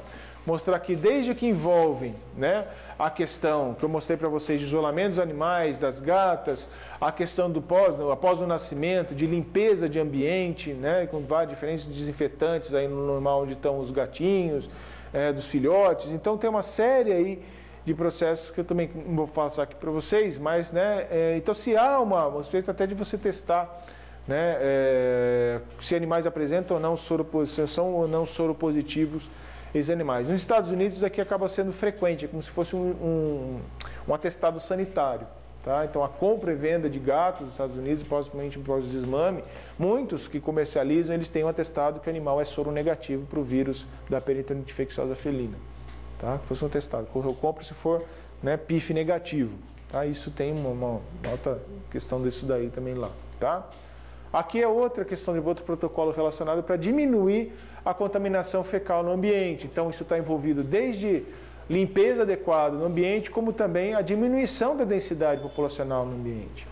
mostrar que desde que envolvem, né, a questão que eu mostrei para vocês de isolamento dos animais, das gatas, a questão do pós, após o nascimento, de limpeza de ambiente, né, com vários diferentes desinfetantes aí no normal onde estão os gatinhos, é, dos filhotes. Então tem uma série aí de processos que eu também vou passar aqui para vocês, mas né, é, então se há uma, uma até de você testar né, é, se animais apresentam ou não soroposição, ou não soropositivos esses animais. Nos Estados Unidos aqui acaba sendo frequente, é como se fosse um, um, um atestado sanitário. Tá? Então a compra e venda de gatos nos Estados Unidos, possivelmente pós desmame, muitos que comercializam, eles têm um atestado que o animal é soro negativo para o vírus da peritonite infecciosa felina. Tá? Que fosse um atestado. Eu compro se for né, PIF negativo. Tá? Isso tem uma, uma alta questão disso daí também lá. Tá? Aqui é outra questão de outro protocolo relacionado para diminuir a contaminação fecal no ambiente. Então isso está envolvido desde limpeza adequada no ambiente, como também a diminuição da densidade populacional no ambiente.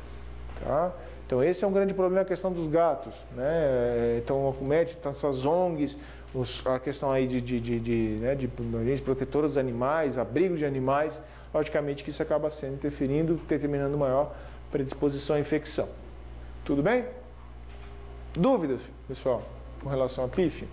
Tá? Então esse é um grande problema, a questão dos gatos. Né? Então o médico, então, essas ONGs, os, a questão aí de, de, de, de, né, de protetoras dos animais, abrigos de animais, logicamente que isso acaba sendo interferindo, determinando maior predisposição à infecção. Tudo bem? Dúvidas, pessoal, com relação a PIF?